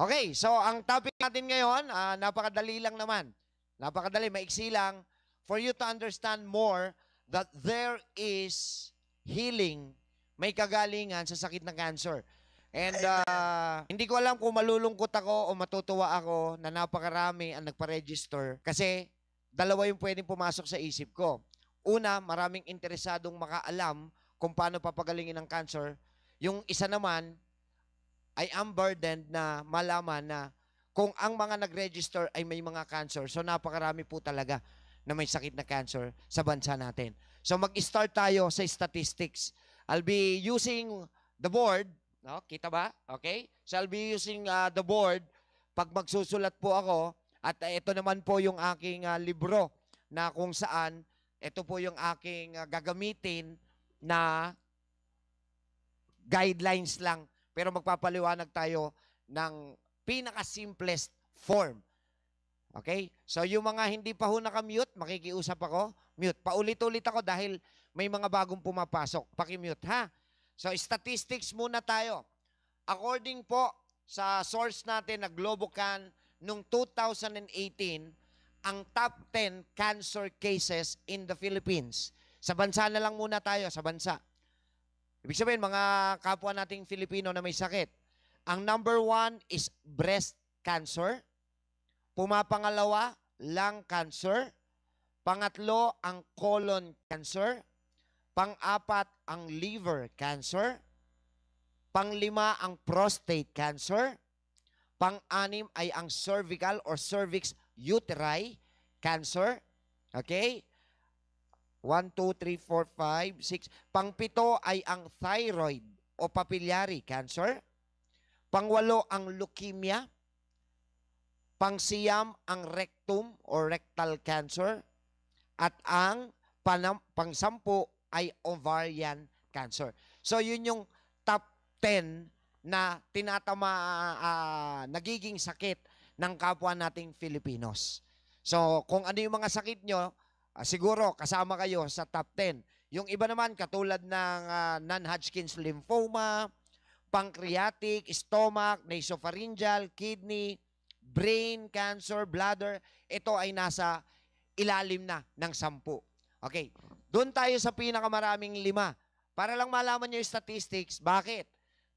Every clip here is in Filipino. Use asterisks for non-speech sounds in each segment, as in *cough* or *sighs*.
Okay, so ang topic natin ngayon, ah, napakadali lang naman. Napakadali, maiksi lang. For you to understand more that there is healing, may kagalingan sa sakit ng cancer. And ah, hindi ko alam kung malulungkot ako o matutuwa ako na napakarami ang nagpa-register kasi dalawa yung pwedeng pumasok sa isip ko. Una, maraming interesadong makaalam kung paano papagalingin ng cancer. Yung isa naman, I am burdened na malaman na kung ang mga nag-register ay may mga cancer, so napakarami po talaga na may sakit na cancer sa bansa natin. So mag-start tayo sa statistics. I'll be using the board. No? Kita ba? Okay? So I'll be using uh, the board pag magsusulat po ako. At uh, ito naman po yung aking uh, libro na kung saan ito po yung aking uh, gagamitin na guidelines lang. Pero magpapaliwanag tayo ng pinaka-simplest form. Okay? So yung mga hindi pa ho nakamute, makikiusap ako, mute. Paulit-ulit ako dahil may mga bagong pumapasok. Paki-mute ha. So statistics muna tayo. According po sa source natin na Globocan, nung 2018, ang top 10 cancer cases in the Philippines. Sa bansa na lang muna tayo, sa bansa. Ibig sabihin, mga kapwa nating Filipino na may sakit. Ang number one is breast cancer. Pumapangalawa, lung cancer. Pangatlo, ang colon cancer. Pang-apat, ang liver cancer. Panglima, ang prostate cancer. Pang-anim ay ang cervical or cervix uteri cancer. Okay? 1, 2, 3, 4, 5, 6. Pangpito ay ang thyroid o papillary cancer. Pangwalo ang leukemia. Pangsiyam ang rectum or rectal cancer. At ang panam, pangsampu ay ovarian cancer. So yun yung top 10 na tinatama, uh, nagiging sakit ng kapwa nating Filipinos. So kung ano yung mga sakit nyo, uh, siguro kasama kayo sa top 10. Yung iba naman katulad ng uh, non-Hodgkin's lymphoma, pancreatic, stomach, nasopharyngeal, kidney, brain cancer, bladder, ito ay nasa ilalim na ng sampu. Okay, doon tayo sa pinakamaraming lima. Para lang malaman nyo yung statistics, bakit?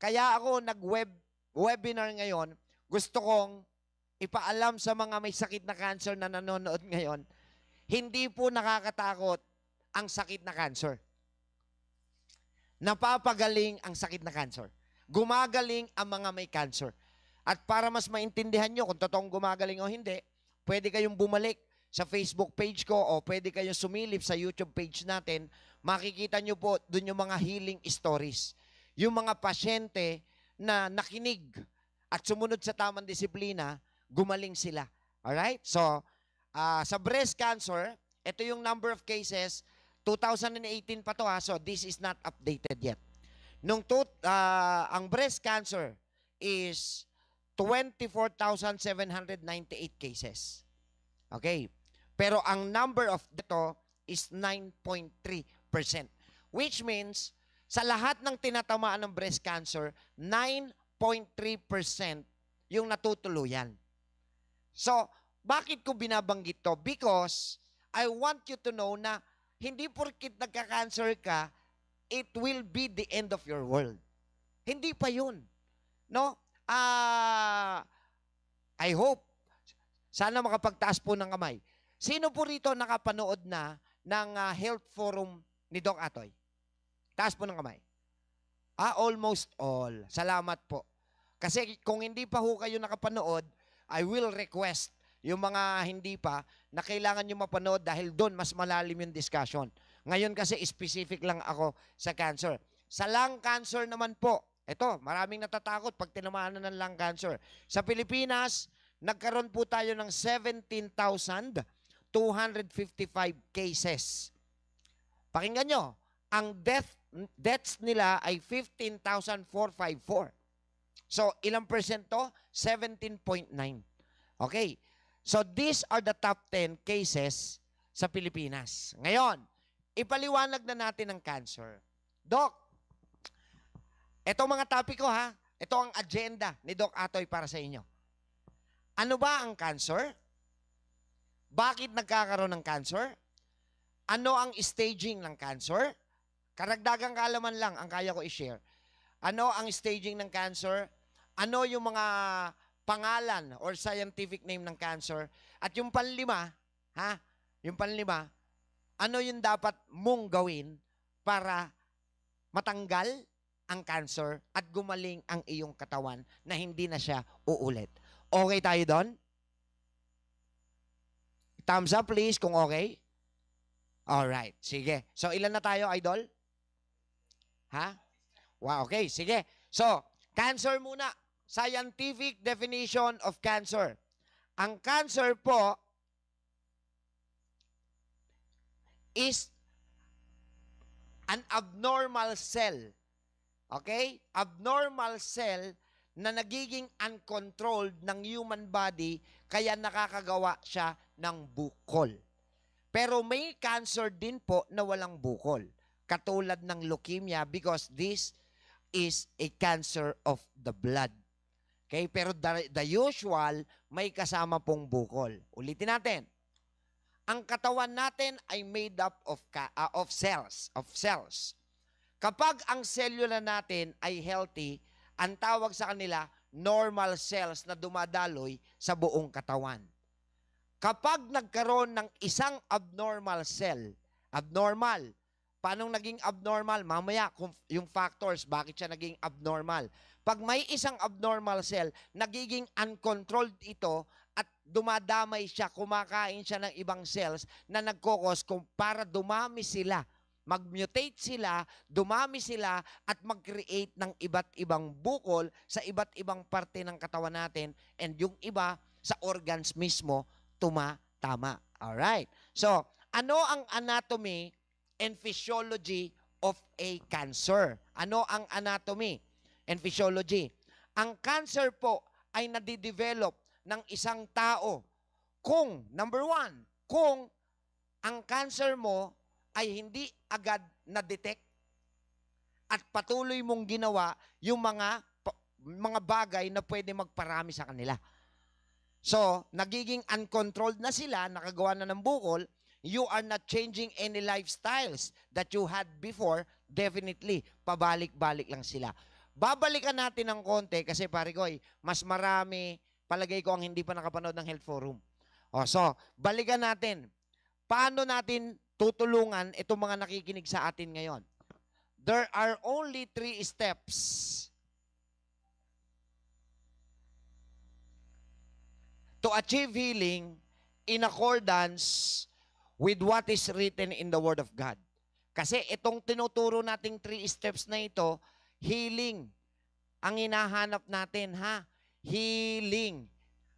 Kaya ako nag-web webinar ngayon, gusto kong ipaalam sa mga may sakit na cancer na nanonood ngayon, hindi po nakakatakot ang sakit na cancer. Napapagaling ang sakit na cancer. Gumagaling ang mga may cancer. At para mas maintindihan nyo kung totoong gumagaling o hindi, pwede kayong bumalik sa Facebook page ko o pwede kayong sumilip sa YouTube page natin. Makikita nyo po dun yung mga healing stories. Yung mga pasyente na nakinig at sumunod sa tamang disiplina, gumaling sila. Alright? So, uh, sa breast cancer, ito yung number of cases. 2018 pa to ha, so this is not updated yet. Nung to, uh, ang breast cancer is 24,798 cases. Okay. Pero ang number of dito is 9.3%. Which means, sa lahat ng tinatamaan ng breast cancer, 9.3% yung natutuluyan. So, bakit ko binabanggit to? Because I want you to know na hindi porkit nagka-cancer ka, it will be the end of your world. Hindi pa yun. No? Ah, uh, I hope, sana makapagtaas po ng kamay. Sino po rito nakapanood na ng uh, health forum ni Doc Atoy? Taas po ng kamay. Ah, almost all. Salamat po. Kasi kung hindi pa ho kayo nakapanood, I will request yung mga hindi pa na kailangan nyo mapanood dahil doon mas malalim yung discussion. Ngayon kasi specific lang ako sa cancer. Sa lung cancer naman po, ito, maraming natatakot pag tinamaan na ng lung cancer. Sa Pilipinas, nagkaroon po tayo ng 17,255 cases. Pakinggan nyo, ang death, deaths nila ay 15,454. So, ilang percent to? 17.9. Okay. So, these are the top 10 cases sa Pilipinas. Ngayon, ipaliwanag na natin ang cancer. Doc, ito mga topic ko ha. ito ang agenda ni Doc Atoy para sa inyo. Ano ba ang cancer? Bakit nagkakaroon ng cancer? Ano ang staging ng cancer? Karagdagang kaalaman lang ang kaya ko i-share. Ano ang staging ng cancer? Ano yung mga pangalan or scientific name ng cancer? At yung panlima, ha? Yung panlima, ano yung dapat mong gawin para matanggal ang cancer at gumaling ang iyong katawan na hindi na siya uulit. Okay tayo doon? Thumbs up please kung okay. Alright, sige. So ilan na tayo, idol? Ha? Wow, okay, sige. So, cancer muna. Scientific definition of cancer. Ang cancer po is an abnormal cell. Okay? Abnormal cell na nagiging uncontrolled ng human body kaya nakakagawa siya ng bukol. Pero may cancer din po na walang bukol. Katulad ng leukemia because this is a cancer of the blood. Okay? Pero the, the usual, may kasama pong bukol. Ulitin natin. Ang katawan natin ay made up of, ah, of cells. Of cells. Kapag ang cellula natin ay healthy, ang tawag sa kanila, normal cells na dumadaloy sa buong katawan. Kapag nagkaroon ng isang abnormal cell, abnormal, paano naging abnormal? Mamaya, yung factors, bakit siya naging abnormal. Pag may isang abnormal cell, nagiging uncontrolled ito at dumadamay siya, kumakain siya ng ibang cells na nagkokos kung para dumami sila mag-mutate sila, dumami sila, at mag-create ng iba't ibang bukol sa iba't ibang parte ng katawan natin and yung iba sa organs mismo tumatama. Alright. So, ano ang anatomy and physiology of a cancer? Ano ang anatomy and physiology? Ang cancer po ay nadidevelop ng isang tao kung, number one, kung ang cancer mo ay hindi agad na-detect at patuloy mong ginawa yung mga mga bagay na pwede magparami sa kanila. So, nagiging uncontrolled na sila, nakagawa na ng bukol, you are not changing any lifestyles that you had before, definitely, pabalik-balik lang sila. Babalikan natin ng konti kasi pare ko, mas marami, palagay ko ang hindi pa nakapanood ng Health Forum. O, so, balikan natin. Paano natin tutulungan itong mga nakikinig sa atin ngayon? There are only three steps to achieve healing in accordance with what is written in the Word of God. Kasi itong tinuturo nating three steps na ito, healing. Ang hinahanap natin, ha? Healing.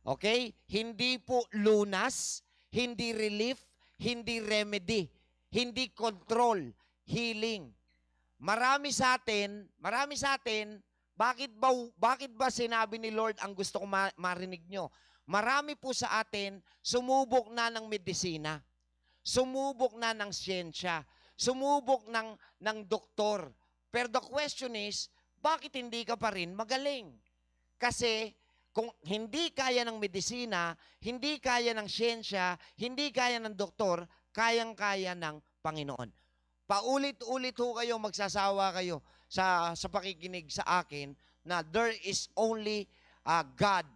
Okay? Hindi po lunas, hindi relief, hindi remedy, hindi control, healing. Marami sa atin, marami sa atin, bakit ba bakit ba sinabi ni Lord ang gusto ko ma- marinig nyo? Marami po sa atin sumubok na ng medisina. Sumubok na ng siyensya. Sumubok ng ng doktor. Pero the question is, bakit hindi ka pa rin magaling? Kasi kung hindi kaya ng medisina, hindi kaya ng siyensya, hindi kaya ng doktor, kayang-kaya ng Panginoon. Paulit-ulit ho kayo, magsasawa kayo sa, sa pakikinig sa akin na there is only a God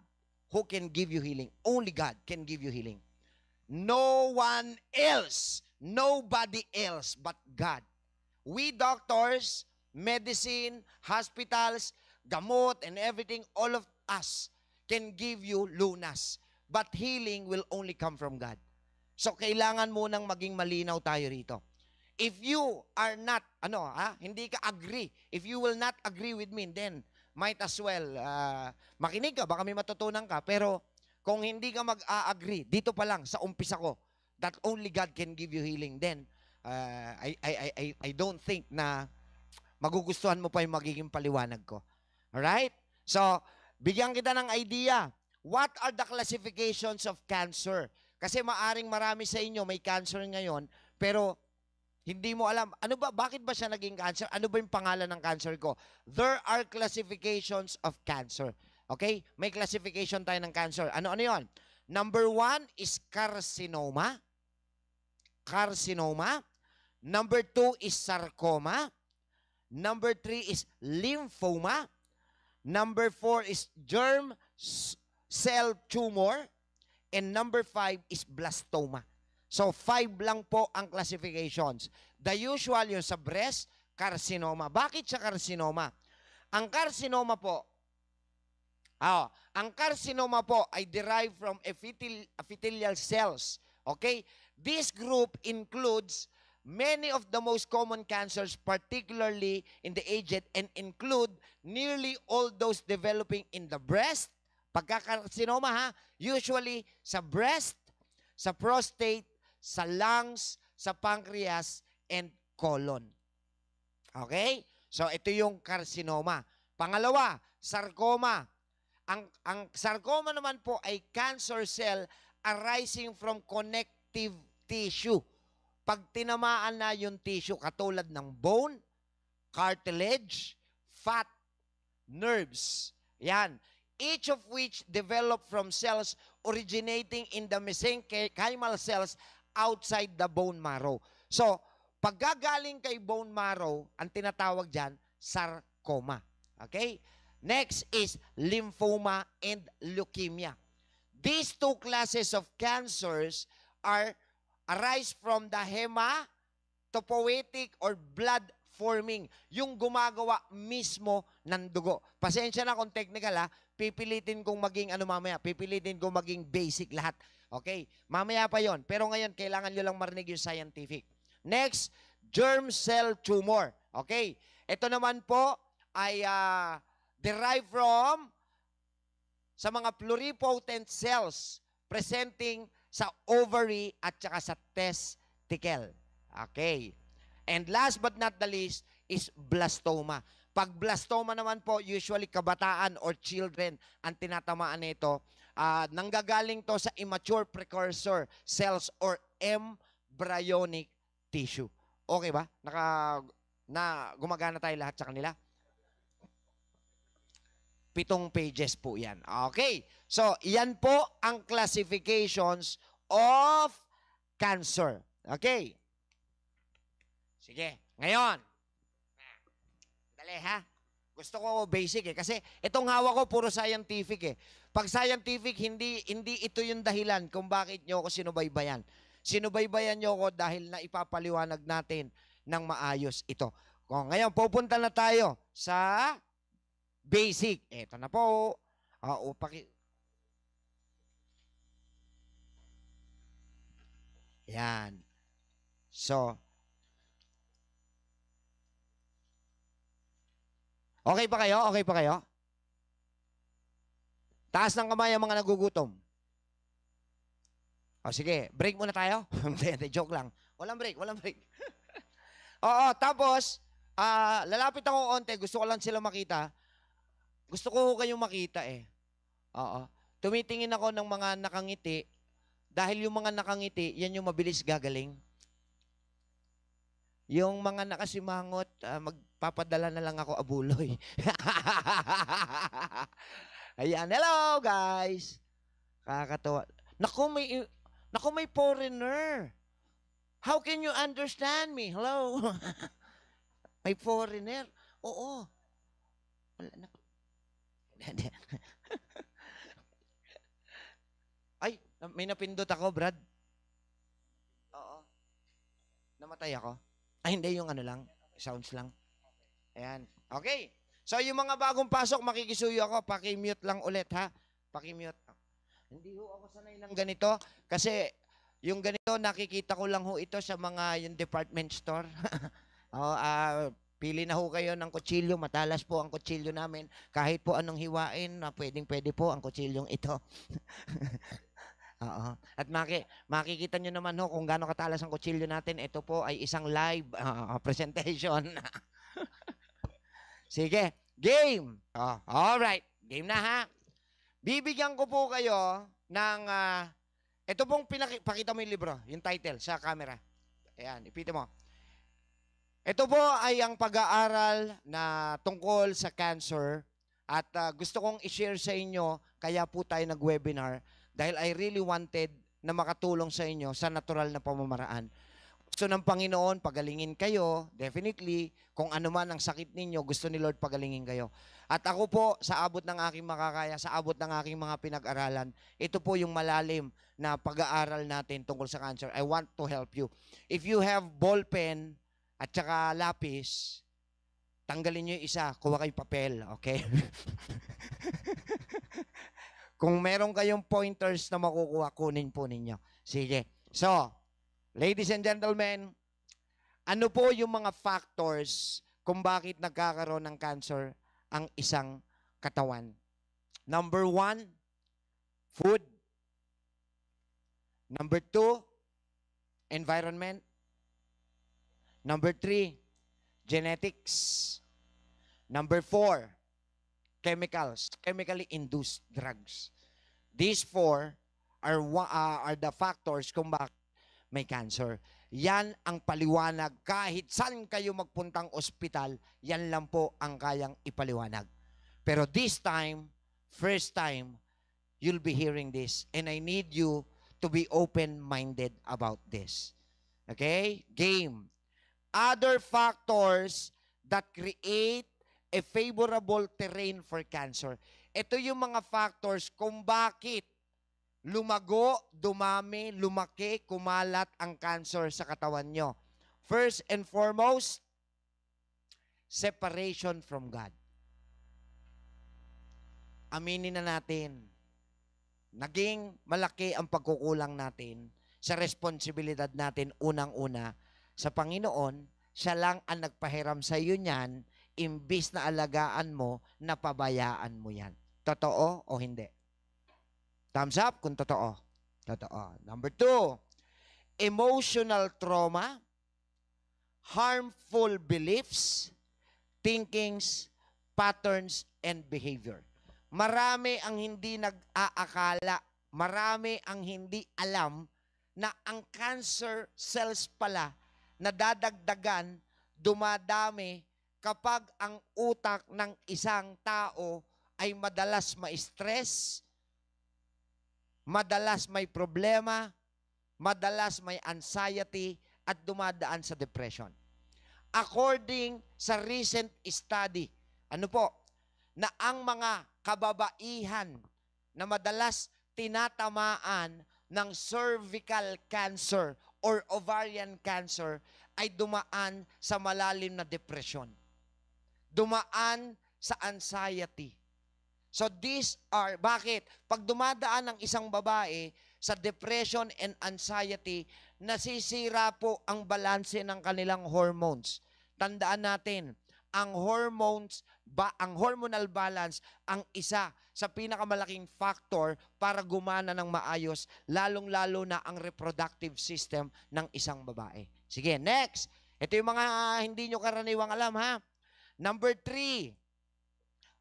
who can give you healing. Only God can give you healing. No one else, nobody else but God. We doctors, medicine, hospitals, gamot, and everything, all of us can give you lunas. But healing will only come from God. So, kailangan munang maging malinaw tayo rito. If you are not, ano, ha, hindi ka agree, if you will not agree with me, then might as well, uh, makinig ka, baka may matutunan ka. Pero, kung hindi ka mag-agree, dito pa lang, sa umpisa ko, that only God can give you healing, then, uh, I, I, I, I, don't think na magugustuhan mo pa yung magiging paliwanag ko. Alright? So, bigyan kita ng idea. What are the classifications of cancer? Kasi maaring marami sa inyo may cancer ngayon, pero Hindi mo alam, ano ba, bakit ba siya naging cancer? Ano ba yung pangalan ng cancer ko? There are classifications of cancer. Okay? May classification tayo ng cancer. Ano-ano yon? Number one is carcinoma. Carcinoma. Number two is sarcoma. Number three is lymphoma. Number four is germ cell tumor. And number five is blastoma. So, five lang po ang classifications. The usual yung sa breast, carcinoma. Bakit siya carcinoma? Ang carcinoma po, ah, ang carcinoma po ay derived from epithel- epithelial cells. Okay? This group includes many of the most common cancers, particularly in the aged, and include nearly all those developing in the breast. Pagkakarsinoma ha, usually sa breast, sa prostate, sa lungs, sa pancreas, and colon. Okay? So, ito yung carcinoma. Pangalawa, sarcoma. Ang, ang sarcoma naman po ay cancer cell arising from connective tissue. Pag tinamaan na yung tissue katulad ng bone, cartilage, fat, nerves. Yan. Each of which develop from cells originating in the mesenchymal cells outside the bone marrow. So, paggagaling kay bone marrow, ang tinatawag dyan, sarcoma. Okay? Next is lymphoma and leukemia. These two classes of cancers are arise from the hematopoietic or blood forming, yung gumagawa mismo ng dugo. Pasensya na kung technical ha, pipilitin kong maging ano mamaya, pipilitin kong maging basic lahat. Okay? Mamaya pa yon. Pero ngayon, kailangan nyo lang marinig yung scientific. Next, germ cell tumor. Okay? Ito naman po ay ah, derived from sa mga pluripotent cells presenting sa ovary at saka sa testicle. Okay. And last but not the least is blastoma. Pag blastoma naman po, usually kabataan or children ang tinatamaan nito. Ah, nanggagaling to sa immature precursor cells or embryonic tissue. Okay ba? Naka, na gumagana tayo lahat sa kanila? Pitong pages po yan. Okay. So, yan po ang classifications of cancer. Okay. Sige. Ngayon. Dali ha. Gusto ko basic eh. Kasi itong hawak ko puro scientific eh. Pag scientific, hindi, hindi ito yung dahilan kung bakit nyo ako sinubaybayan. Sinubaybayan nyo ako dahil na ipapaliwanag natin ng maayos ito. Ngayon, pupunta na tayo sa basic. Ito na po. Ah, o, paki... Yan. So, okay pa kayo? Okay pa kayo? Taas ng kamay ang mga nagugutom. O sige, break muna tayo. *laughs* Hindi, hindi, joke lang. Walang break, walang break. *laughs* Oo, tapos, ah, lalapit ako onte, gusto ko lang sila makita. Gusto ko kayong makita eh. Oo. Tumitingin ako ng mga nakangiti dahil yung mga nakangiti, yan yung mabilis gagaling. Yung mga nakasimangot, ah, magpapadala na lang ako abuloy. *laughs* Ayan, hello guys. Kakatawa. Naku, may, naku, may foreigner. How can you understand me? Hello? *laughs* may foreigner? Oo. Wala na. *laughs* Ay, may napindot ako, Brad. Oo. Namatay ako. Ay, hindi, yung ano lang. Sounds lang. Ayan. Okay. So, yung mga bagong pasok, makikisuyo ako. Paki-mute lang ulit, ha? Paki-mute. Hindi ho ako sanay ng ganito. Kasi, yung ganito, nakikita ko lang ho ito sa mga yung department store. *laughs* oh, ah, pili na ho kayo ng kutsilyo. Matalas po ang kutsilyo namin. Kahit po anong hiwain, na pwedeng pwede po ang kutsilyong ito. *laughs* Oo. At maki, makikita nyo naman ho kung gaano katalas ang kutsilyo natin. Ito po ay isang live *laughs* ah, presentation. *laughs* Sige, game. Oh, all right, game na ha. Bibigyan ko po kayo ng ah, ito pong pinakita mo yung libro, yung title sa camera. Ayan, ipita mo. Ito po ay ang pag-aaral na tungkol sa cancer at ah, gusto kong i-share sa inyo kaya po tayo nag-webinar dahil I really wanted na makatulong sa inyo sa natural na pamamaraan. Gusto ng Panginoon, pagalingin kayo, definitely, kung ano man ang sakit ninyo, gusto ni Lord pagalingin kayo. At ako po, sa abot ng aking makakaya, sa abot ng aking mga pinag-aralan, ito po yung malalim na pag-aaral natin tungkol sa cancer. I want to help you. If you have ball pen at saka lapis, tanggalin nyo yung isa, kuha kayong papel, okay? *laughs* Kung meron kayong pointers na makukuha, kunin po ninyo. Sige. So, ladies and gentlemen, ano po yung mga factors kung bakit nagkakaroon ng cancer ang isang katawan? Number one, food. Number two, environment. Number three, genetics. Number four, chemicals, chemically induced drugs. These four are uh, are the factors kung bakit may cancer. Yan ang paliwanag. Kahit saan kayo magpuntang ospital, yan lang po ang kayang ipaliwanag. Pero this time, first time, you'll be hearing this. And I need you to be open-minded about this. Okay? Game. Other factors that create a favorable terrain for cancer. Ito yung mga factors kung bakit lumago, dumami, lumaki, kumalat ang cancer sa katawan nyo. First and foremost, separation from God. Aminin na natin, naging malaki ang pagkukulang natin sa responsibilidad natin unang-una sa Panginoon, siya lang ang nagpahiram sa iyo niyan, imbis na alagaan mo, napabayaan mo yan. Totoo o hindi? Thumbs up kung totoo. Totoo. Number two, emotional trauma, harmful beliefs, thinkings, patterns, and behavior. Marami ang hindi nag-aakala, marami ang hindi alam na ang cancer cells pala na dadagdagan, dumadami kapag ang utak ng isang tao ay madalas ma-stress, madalas may problema, madalas may anxiety, at dumadaan sa depression. According sa recent study, ano po, na ang mga kababaihan na madalas tinatamaan ng cervical cancer or ovarian cancer ay dumaan sa malalim na depression. Dumaan sa anxiety. So these are, bakit? Pag dumadaan ng isang babae sa depression and anxiety, nasisira po ang balanse ng kanilang hormones. Tandaan natin, ang hormones, ba, ang hormonal balance, ang isa sa pinakamalaking factor para gumana ng maayos, lalong-lalo na ang reproductive system ng isang babae. Sige, next. Ito yung mga hindi nyo karaniwang alam, ha? Number three,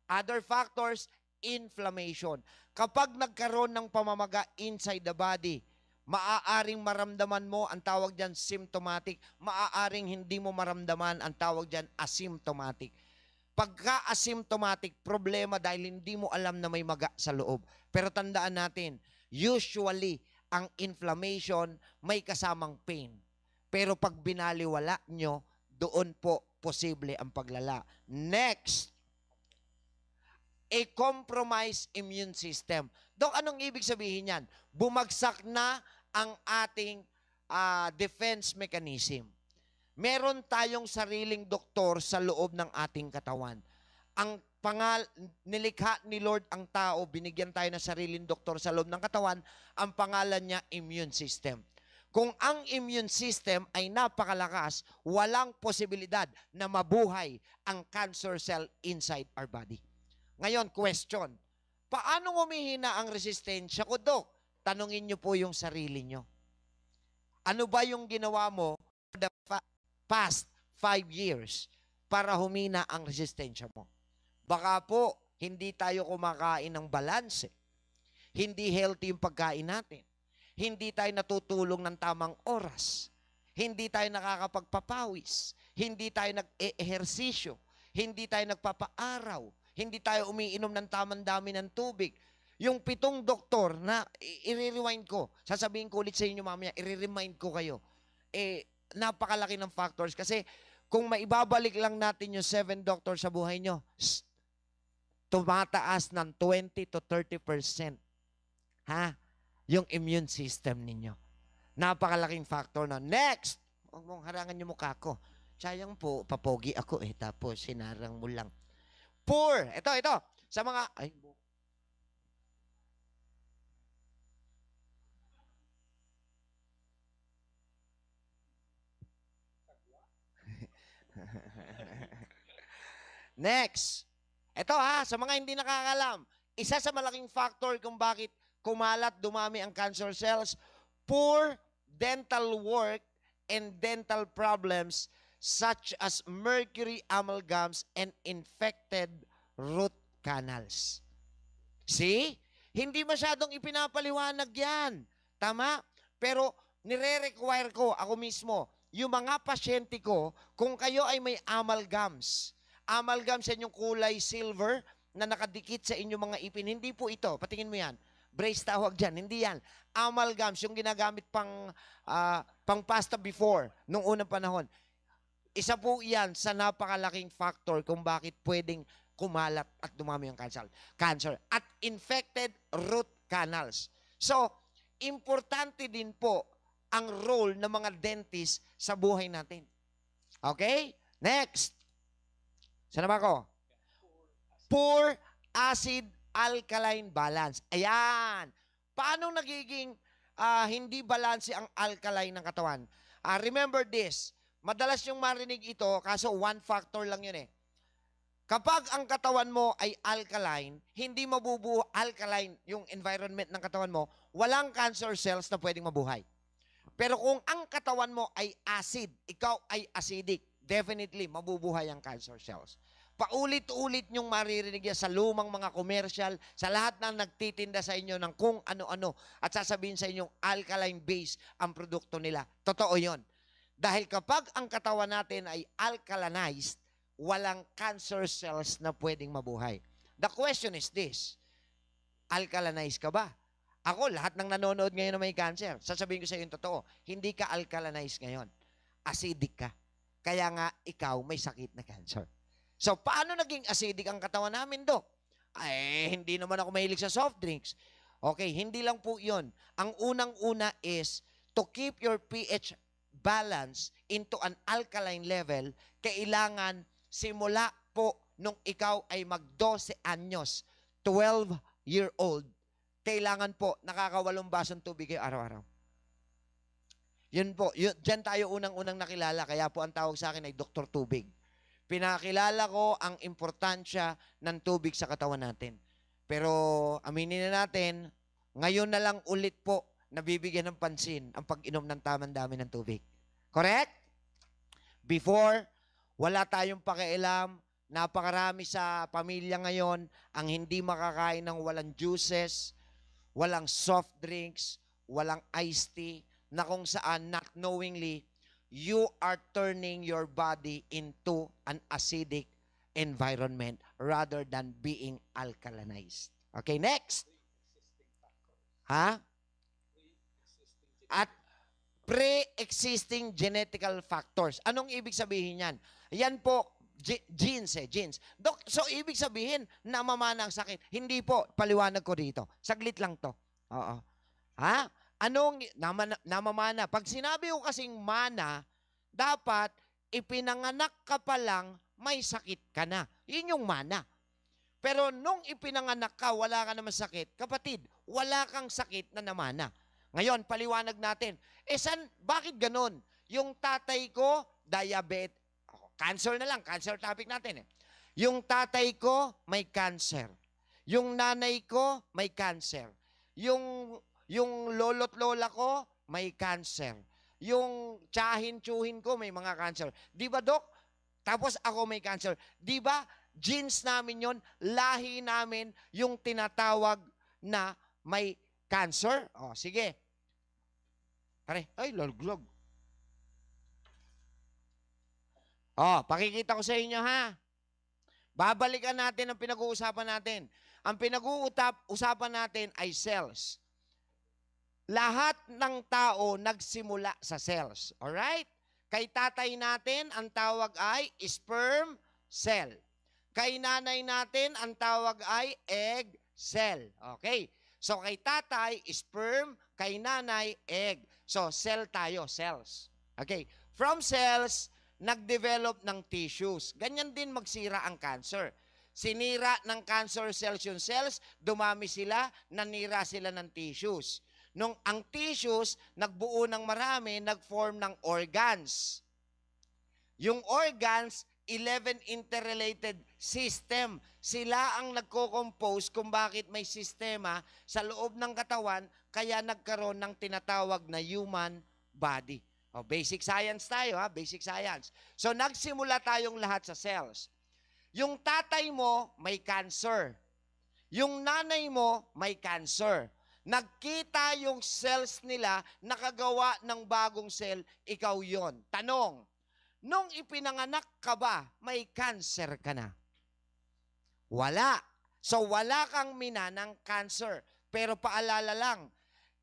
other factors, inflammation. Kapag nagkaroon ng pamamaga inside the body, maaaring maramdaman mo, ang tawag dyan symptomatic, maaaring hindi mo maramdaman, ang tawag dyan asymptomatic. Pagka asymptomatic, problema dahil hindi mo alam na may maga sa loob. Pero tandaan natin, usually, ang inflammation may kasamang pain. Pero pag binaliwala nyo, doon po posible ang paglala. Next, a compromised immune system. Dok, anong ibig sabihin yan? Bumagsak na ang ating ah, defense mechanism. Meron tayong sariling doktor sa loob ng ating katawan. Ang pangal nilikha ni Lord ang tao, binigyan tayo ng sariling doktor sa loob ng katawan, ang pangalan niya immune system. Kung ang immune system ay napakalakas, walang posibilidad na mabuhay ang cancer cell inside our body. Ngayon, question. Paano humihina ang resistensya ko, Dok? Tanungin niyo po yung sarili niyo. Ano ba yung ginawa mo for the fa- past five years para humina ang resistensya mo? Baka po, hindi tayo kumakain ng balanse. Hindi healthy yung pagkain natin. Hindi tayo natutulong ng tamang oras. hindi tayo nakakapagpapawis, hindi tayo nag-ehersisyo, hindi tayo nagpapaaraw, hindi tayo umiinom ng tamang dami ng tubig. Yung pitong doktor na i-rewind ko, sasabihin ko ulit sa inyo mamaya, i-remind ko kayo. Eh, napakalaki ng factors kasi kung maibabalik lang natin yung seven doctors sa buhay nyo, tumataas ng 20 to 30%. Ha? Yung immune system ninyo. Napakalaking factor na. Next! Huwag mong harangan yung mukha ko. Sayang po, papogi ako eh. Tapos, sinarang mo lang. Poor! Ito, ito. Sa mga... Ay, bu- Next. Ito ha, sa mga hindi nakakalam, isa sa malaking factor kung bakit kumalat, dumami ang cancer cells, poor dental work and dental problems such as mercury amalgams and infected root canals. See? Hindi masyadong ipinapaliwanag yan. Tama? Pero nire-require ko ako mismo, yung mga pasyente ko, kung kayo ay may amalgams, amalgam sa inyong kulay silver na nakadikit sa inyong mga ipin. Hindi po ito. Patingin mo yan. Brace tawag dyan. Hindi yan. Amalgams, yung ginagamit pang, ah, pang pasta before, nung unang panahon. Isa po yan sa napakalaking factor kung bakit pwedeng kumalat at dumami yung cancer. Cancer. At infected root canals. So, importante din po ang role ng mga dentist sa buhay natin. Okay? Next. Saan ba ako? Poor acid alkaline balance. Ayan. Paano nagiging ah, hindi balanse ang alkaline ng katawan? Ah, remember this. Madalas yung marinig ito, kaso one factor lang yun eh. Kapag ang katawan mo ay alkaline, hindi mabubuo alkaline yung environment ng katawan mo, walang cancer cells na pwedeng mabuhay. Pero kung ang katawan mo ay acid, ikaw ay acidic, definitely mabubuhay ang cancer cells. Paulit-ulit nyong maririnig yan sa lumang mga commercial, sa lahat ng nagtitinda sa inyo ng kung ano-ano at sasabihin sa inyong alkaline base ang produkto nila. Totoo yon. Dahil kapag ang katawan natin ay alkalinized, walang cancer cells na pwedeng mabuhay. The question is this, alkalinized ka ba? Ako, lahat ng nanonood ngayon na may cancer, sasabihin ko sa iyo yung totoo, hindi ka alkalinized ngayon. Acidic ka. Kaya nga, ikaw may sakit na cancer. So, paano naging acidic ang katawan namin, Dok? Ay, hindi naman ako mahilig sa soft drinks. Okay, hindi lang po yun. Ang unang-una is to keep your pH balance into an alkaline level, kailangan simula po nung ikaw ay mag-12 anyos, 12 year old, kailangan po nakakawalong basong tubig kayo araw-araw. Yun po, yun, dyan tayo unang-unang nakilala, kaya po ang tawag sa akin ay Dr. Tubig. Pinakilala ko ang importansya ng tubig sa katawan natin. Pero aminin na natin, ngayon na lang ulit po nabibigyan ng pansin ang pag-inom ng tamang dami ng tubig. Correct? Before, wala tayong pakialam. Napakarami sa pamilya ngayon ang hindi makakain ng walang juices, walang soft drinks, walang iced tea, na kung saan not knowingly, you are turning your body into an acidic environment rather than being alkalinized. Okay, next. Ha? At pre-existing genetical factors. Anong ibig sabihin yan? Yan po, ge- genes eh, genes. Dok, so ibig sabihin, namamana ang sakit. Hindi po, paliwanag ko dito. Saglit lang to. Oo. Ha? Anong namamana? Pag sinabi ko kasing mana, dapat ipinanganak ka pa lang, may sakit ka na. Yun yung mana. Pero nung ipinanganak ka, wala ka naman sakit, kapatid, wala kang sakit na namana. Ngayon, paliwanag natin. Eh, san, bakit ganun? Yung tatay ko, diabetes, cancer na lang, cancer topic natin eh. Yung tatay ko, may cancer. Yung nanay ko, may cancer. Yung, yung lolo't lola ko, may cancer. Yung tsahin-tsuhin ko, may mga cancer. Di ba, Dok? Tapos ako may cancer. Di ba, genes namin yon lahi namin yung tinatawag na may cancer. O, sige. Pare, ay, lolglog. Oh, pakikita ko sa inyo ha. Babalikan natin ang pinag-uusapan natin. Ang pinag-uusapan natin ay cells. Lahat ng tao nagsimula sa cells. Alright? Kay tatay natin, ang tawag ay sperm cell. Kay nanay natin, ang tawag ay egg cell. Okay? So kay tatay, sperm, kay nanay, egg. So cell tayo, cells. Okay? From cells, nag-develop ng tissues. Ganyan din magsira ang cancer. Sinira ng cancer cells yung cells, dumami sila, nanira sila ng tissues. Nung ang tissues, nagbuo ng marami, nag-form ng organs. Yung organs, 11 interrelated system. Sila ang nagko-compose kung bakit may sistema sa loob ng katawan, kaya nagkaroon ng tinatawag na human body. O, basic science tayo ha, basic science. So nagsimula tayong lahat sa cells. Yung tatay mo may cancer. Yung nanay mo may cancer. Nagkita yung cells nila nakagawa ng bagong cell, ikaw yon. Tanong, nung ipinanganak ka ba, may cancer ka na? Wala. So wala kang mina ng cancer. Pero paalala lang,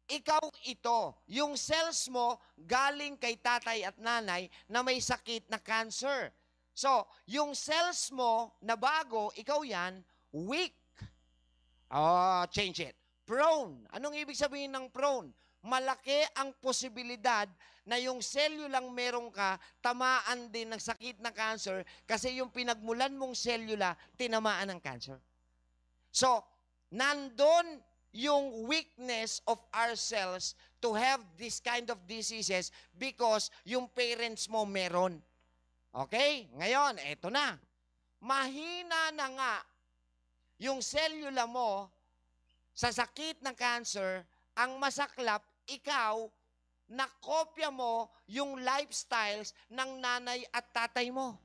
ikaw ito, yung cells mo galing kay tatay at nanay na may sakit na cancer. So, yung cells mo na bago, ikaw yan, weak. Oh, change it. Prone. Anong ibig sabihin ng prone? Malaki ang posibilidad na yung cellulang meron ka, tamaan din ng sakit na cancer kasi yung pinagmulan mong cellula, tinamaan ng cancer. So, nandun yung weakness of our cells to have this kind of diseases because yung parents mo meron. Okay? Ngayon, eto na. Mahina na nga yung cellula mo sa sakit ng cancer, ang masaklap, ikaw, nakopya mo yung lifestyles ng nanay at tatay mo.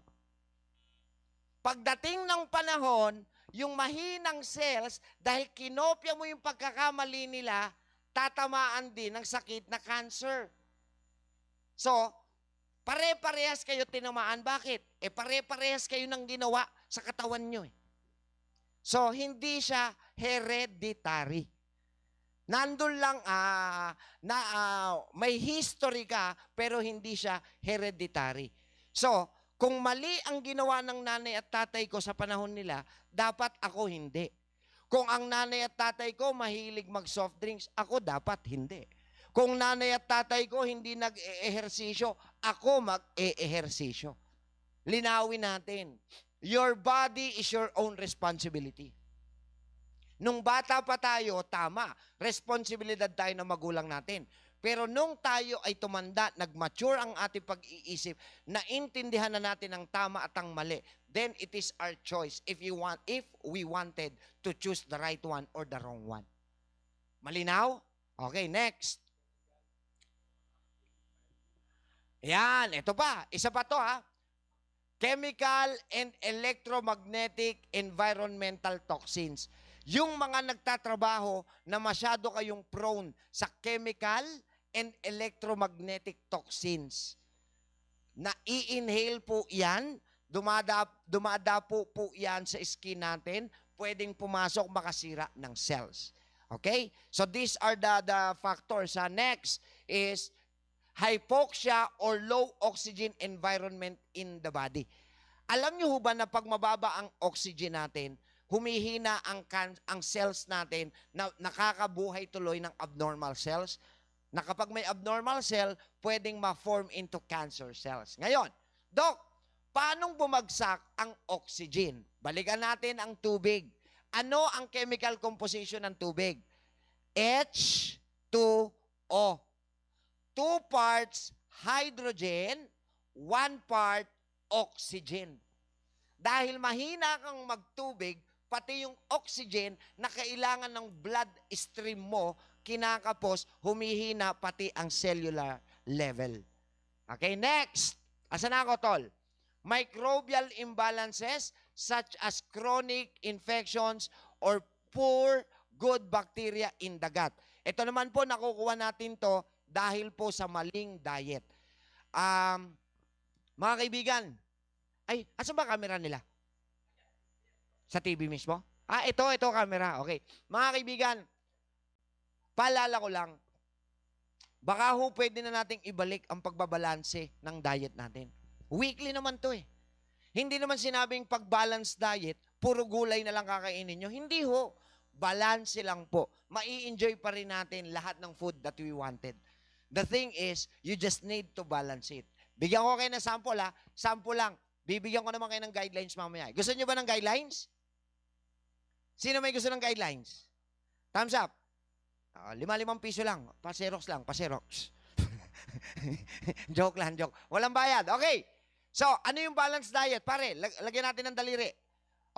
Pagdating ng panahon, yung mahinang cells, dahil kinopya mo yung pagkakamali nila, tatamaan din ng sakit na cancer. So, pare-parehas kayo tinamaan. Bakit? Eh, pare-parehas kayo ng ginawa sa katawan nyo. Eh. So, hindi siya hereditary. Nandun lang, ah, na, ah, may history ka, pero hindi siya hereditary. So, kung mali ang ginawa ng nanay at tatay ko sa panahon nila, dapat ako hindi. Kung ang nanay at tatay ko mahilig mag-soft drinks, ako dapat hindi. Kung nanay at tatay ko hindi nag-ehersisyo, ako mag-ehersisyo. Linawin natin. Your body is your own responsibility. Nung bata pa tayo, tama, responsibilidad tayo ng magulang natin. Pero nung tayo ay tumanda, nag-mature ang ating pag-iisip, naintindihan na natin ang tama at ang mali, then it is our choice if you want if we wanted to choose the right one or the wrong one. Malinaw? Okay, next. Yan, ito pa. Isa pa to ha. Chemical and electromagnetic environmental toxins. Yung mga nagtatrabaho na masyado kayong prone sa chemical and electromagnetic toxins. Na i-inhale po yan, dumada, dumada po po yan sa skin natin, pwedeng pumasok makasira ng cells. Okay? So these are the, the factors. Ha? Next is hypoxia or low oxygen environment in the body. Alam niyo ba na pag mababa ang oxygen natin, humihina ang, ang cells natin na nakakabuhay tuloy ng abnormal cells? Na kapag may abnormal cell, pwedeng ma-form into cancer cells. Ngayon, Doc, paanong bumagsak ang oxygen? Balikan natin ang tubig. Ano ang chemical composition ng tubig? H2O two parts hydrogen, one part oxygen. Dahil mahina kang magtubig, pati yung oxygen na kailangan ng blood stream mo, kinakapos, humihina pati ang cellular level. Okay, next. Asa na ako, tol? Microbial imbalances such as chronic infections or poor good bacteria in the gut. Ito naman po, nakukuha natin to dahil po sa maling diet. Um, mga kaibigan, Ay, asan ba camera nila? Sa TV mismo? Ah, ito, ito camera. Okay. Mga kaibigan, paalala ko lang, baka ho pwede na nating ibalik ang pagbabalanse ng diet natin. Weekly naman to eh. Hindi naman sinabing pag-balance diet, puro gulay na lang kakainin nyo. Hindi ho. Balance lang po. Mai-enjoy pa rin natin lahat ng food that we wanted. The thing is, you just need to balance it. Bigyan ko kayo ng sample ha. Sample lang. Bibigyan ko naman kayo ng guidelines mamaya. Gusto nyo ba ng guidelines? Sino may gusto ng guidelines? Thumbs up. Ah, lima-limang piso lang. Paserox lang, paserox. *laughs* joke lang, joke. Walang bayad. Okay. So, ano yung balanced diet? Pare, lag- lagyan natin ng daliri.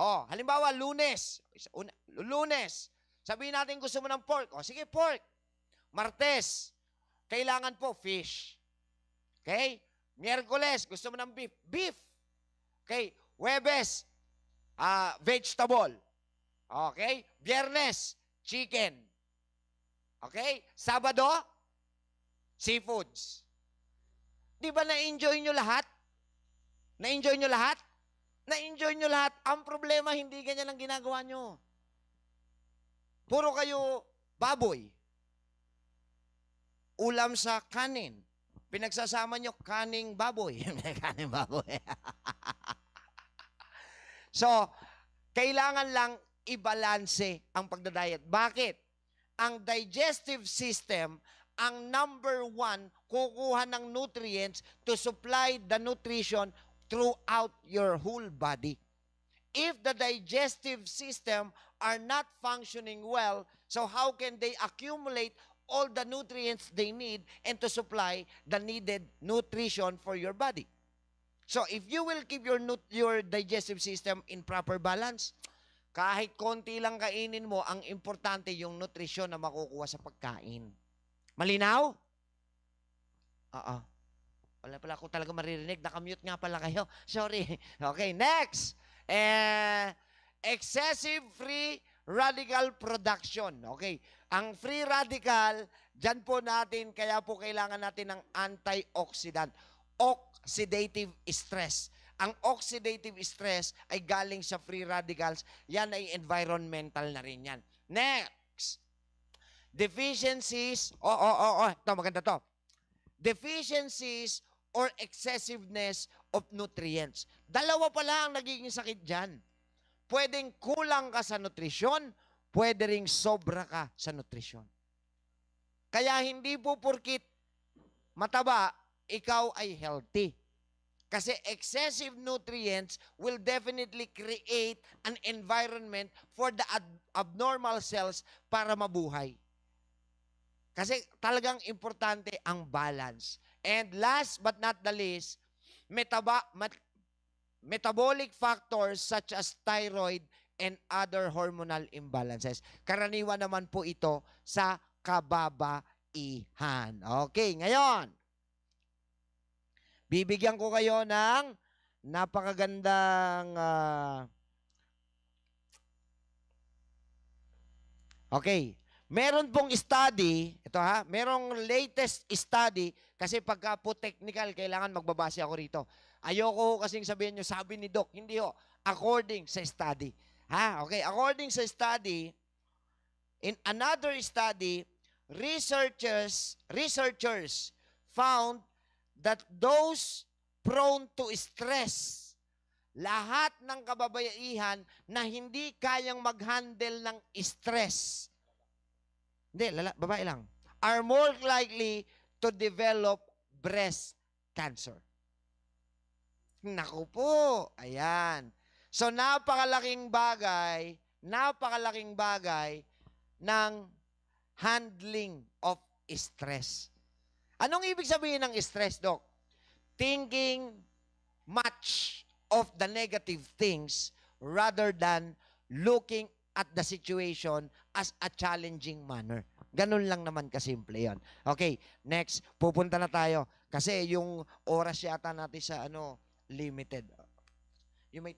Oh, halimbawa, lunes. Una- Lunes. Sabihin natin gusto mo ng pork. Oh, sige, pork. Martes. Kailangan po fish. Okay? Miyerkules, gusto mo ng beef. Beef. Okay? Webes, ah, vegetable. Okay? Biyernes, chicken. Okay? Sabado, seafoods. Di ba na-enjoy nyo lahat? Na-enjoy nyo lahat? Na-enjoy nyo lahat. Ang problema, hindi ganyan ang ginagawa nyo. Puro kayo baboy. Ulam sa kanin. Pinagsasama nyo kaning baboy. *laughs* kaning baboy. *laughs* so, kailangan lang ibalanse ang pagdadayet. Bakit? Ang digestive system, ang number one, kukuha ng nutrients to supply the nutrition throughout your whole body. If the digestive system are not functioning well, so how can they accumulate all the nutrients they need and to supply the needed nutrition for your body? So if you will keep your your digestive system in proper balance, kahit konti lang kainin mo, ang importante yung nutrisyon na makukuha sa pagkain. Malinaw? Oo. Wala pala ako talaga maririnig. Nakamute nga pala kayo. *laughs* Sorry. Okay, next. Eh, excessive free radical production. Okay. Ang free radical, dyan po natin, kaya po kailangan natin ng antioxidant. Oxidative stress. Ang oxidative stress ay galing sa free radicals. Yan ay environmental na rin yan. Next. Deficiencies. Oh, oh, oh, oh. Ito, maganda to. Deficiencies or excessiveness of nutrients. Dalawa pala ang nagiging sakit dyan. Pwedeng kulang ka sa nutrisyon, pwede ring sobra ka sa nutrisyon. Kaya hindi po porkit mataba, ikaw ay healthy. Kasi excessive nutrients will definitely create an environment for the abnormal cells para mabuhay. Kasi talagang importante ang balance. And last but not the least, metaba, mat- metabolic factors such as thyroid and other hormonal imbalances. Karaniwan naman po ito sa kababaihan. Okay, ngayon, bibigyan ko kayo ng napakagandang ah, Okay. Meron pong study, ito ha, merong latest study, kasi pagka po technical, kailangan magbabase ako rito. Ayoko kasing sabihin nyo, sabi ni Doc, hindi ho, according sa study. Ha? Okay, according sa study, in another study, researchers, researchers found that those prone to stress, lahat ng kababaihan na hindi kayang mag-handle ng stress, hindi, lala, babae lang, are more likely to develop breast cancer. Naku po, ayan. So napakalaking bagay, napakalaking bagay ng handling of stress. Anong ibig sabihin ng stress, Doc? Thinking much of the negative things rather than looking at the situation as a challenging manner. Ganun lang naman kasimple yon. Okay, next, pupunta na tayo. Kasi yung oras yata natin sa ano, limited. Yung may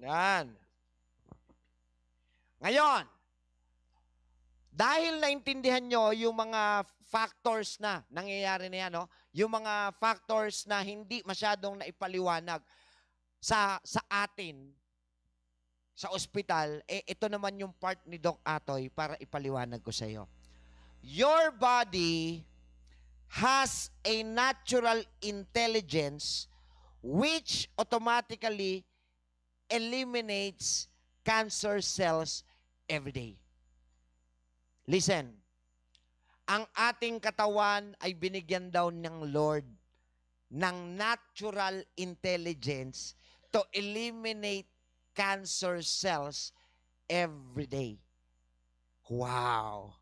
Yan. Ngayon, Dahil naintindihan nyo yung mga factors na nangyayari na yan, no? yung mga factors na hindi masyadong naipaliwanag sa, sa atin, sa ospital, eh, ito naman yung part ni Doc Atoy para ipaliwanag ko sa iyo. Your body has a natural intelligence which automatically eliminates cancer cells every day. Listen, ang ating katawan ay binigyan daw ng Lord ng natural intelligence to eliminate cancer cells every day. Wow!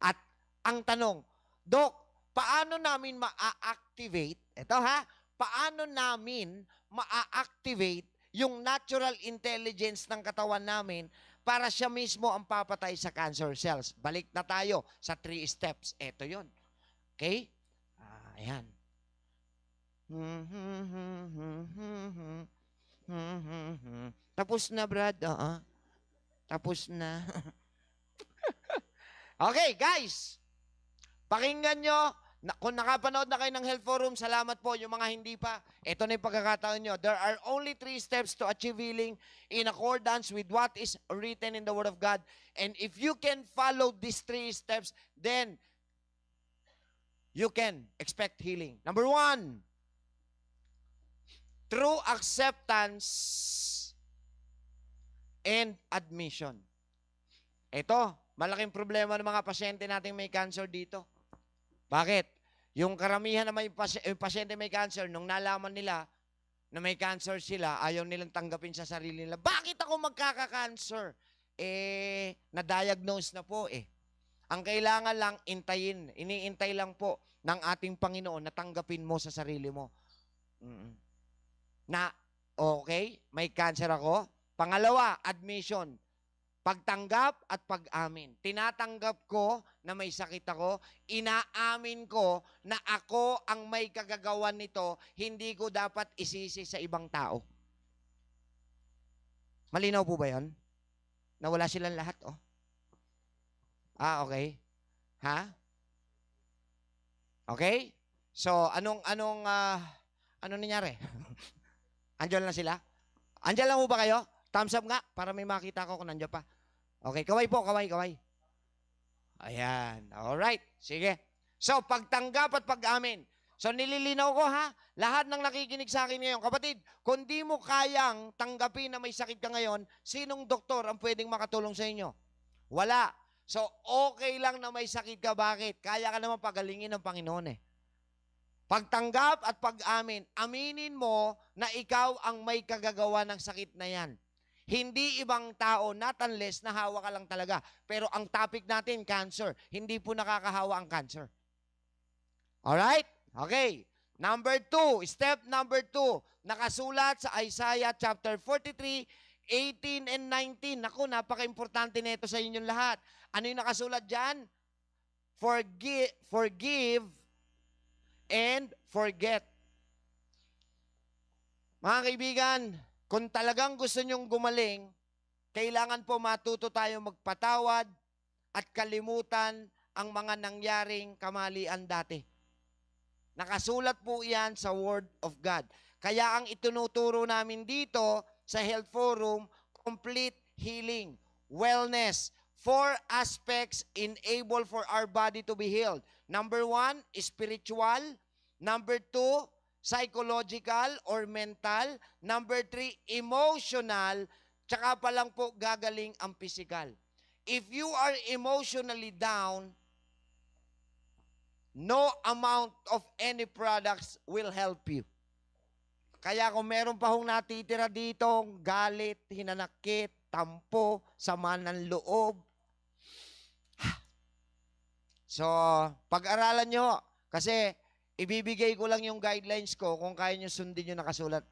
At ang tanong, Dok, paano namin ma-activate, ito ha, paano namin ma-activate yung natural intelligence ng katawan namin para siya mismo ang papatay sa cancer cells. Balik na tayo sa three steps. Ito yon. Okay? Ah, ayan. Tapos na, Brad. Oo. Tapos na. *laughs* okay, guys. Pakinggan nyo. Na, kung nakapanood na kayo ng Health Forum, salamat po. Yung mga hindi pa, ito na yung pagkakataon nyo. There are only three steps to achieve healing in accordance with what is written in the Word of God. And if you can follow these three steps, then you can expect healing. Number one, true acceptance and admission. Ito, malaking problema ng mga pasyente nating may cancer dito. Bakit? Yung karamihan na may eh, pasyente may cancer, nung nalaman nila na may cancer sila, ayaw nilang tanggapin sa sarili nila. Bakit ako magkaka-cancer? Eh, na-diagnose na po eh. Ang kailangan lang, intayin. Iniintay lang po ng ating Panginoon na tanggapin mo sa sarili mo. Mm-mm. Na, okay, may cancer ako. Pangalawa, admission. Pagtanggap at pag-amin. Tinatanggap ko na may sakit ako, inaamin ko na ako ang may kagagawan nito, hindi ko dapat isisi sa ibang tao. Malinaw po ba yan? Nawala silang lahat, oh. Ah, okay. Ha? Okay? So, anong, anong, ah, ano nangyari? *laughs* Andiyan lang sila? Andiyan lang po ba kayo? Thumbs up nga, para may makita ko kung nandiyan pa. Okay, kaway po, kaway, kaway. Ayan. Alright. Sige. So, pagtanggap at pag-amin. So, nililinaw ko ha, lahat ng nakikinig sa akin ngayon, kapatid, kung di mo kayang tanggapin na may sakit ka ngayon, sinong doktor ang pwedeng makatulong sa inyo? Wala. So, okay lang na may sakit ka. Bakit? Kaya ka naman pagalingin ng Panginoon eh. Pagtanggap at pag-amin, aminin mo na ikaw ang may kagagawa ng sakit na yan. Hindi ibang tao, not unless nahawa ka lang talaga. Pero ang topic natin, cancer. Hindi po nakakahawa ang cancer. Alright? Okay. Number two, step number two, nakasulat sa Isaiah chapter 43, 18 and 19. Naku, napaka-importante nito sa inyong lahat. Ano yung nakasulat dyan? Forgive, forgive and forget. Mga kaibigan, kung talagang gusto nyong gumaling, kailangan po matuto tayo magpatawad at kalimutan ang mga nangyaring kamalian dati. Nakasulat po yan sa Word of God. Kaya ang itinuturo namin dito sa Health Forum, complete healing, wellness, four aspects enable for our body to be healed. Number one, spiritual. Number two, psychological or mental. Number three, emotional. Tsaka pa lang po gagaling ang physical. If you are emotionally down, no amount of any products will help you. Kaya kung meron pa hong natitira dito, galit, hinanakit, tampo, sama ng loob. *sighs* So, pag-aralan nyo. Kasi, ibibigay ko lang yung guidelines ko kung kaya nyo sundin yung nakasulat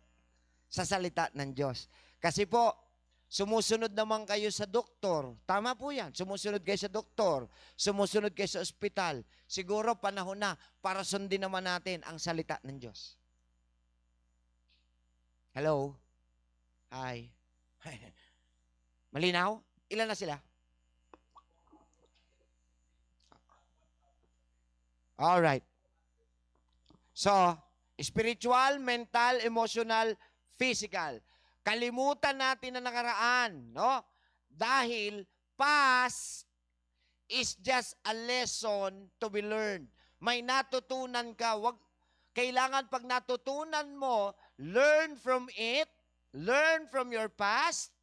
sa salita ng Diyos. Kasi po, sumusunod naman kayo sa doktor. Tama po yan. Sumusunod kayo sa doktor. Sumusunod kayo sa ospital. Siguro panahon na para sundin naman natin ang salita ng Diyos. Hello? Hi. *laughs* Malinaw? Ilan na sila? All right. So, spiritual, mental, emotional, physical. Kalimutan natin na nakaraan, no? Dahil past is just a lesson to be learned. May natutunan ka, wag kailangan pag natutunan mo, learn from it, learn from your past,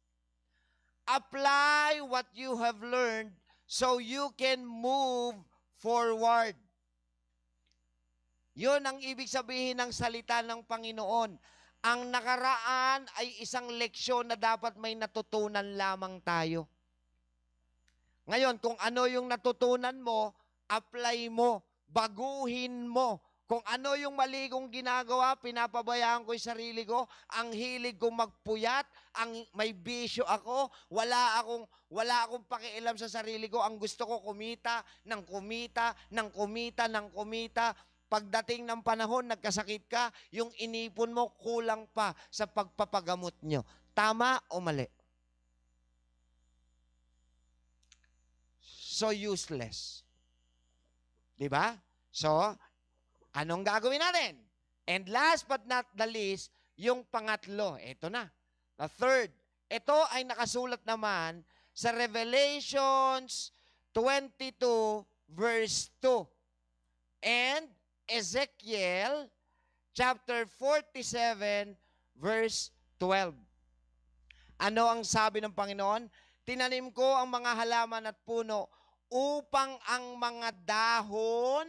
apply what you have learned so you can move forward. Yun ang ibig sabihin ng salita ng Panginoon. Ang nakaraan ay isang leksyon na dapat may natutunan lamang tayo. Ngayon, kung ano yung natutunan mo, apply mo, baguhin mo. Kung ano yung mali kong ginagawa, pinapabayaan ko yung sarili ko, ang hilig kong magpuyat, ang may bisyo ako, wala akong wala akong pakialam sa sarili ko. Ang gusto ko kumita, ng kumita, ng kumita, ng kumita. Pagdating ng panahon, nagkasakit ka, yung inipon mo kulang pa sa pagpapagamot nyo. Tama o mali? So useless. Di ba? So, anong gagawin natin? And last but not the least, yung pangatlo. Ito na. The third. Ito ay nakasulat naman sa Revelations 22 verse 2. And Ezekiel chapter 47 verse 12. Ano ang sabi ng Panginoon? Tinanim ko ang mga halaman at puno upang ang mga dahon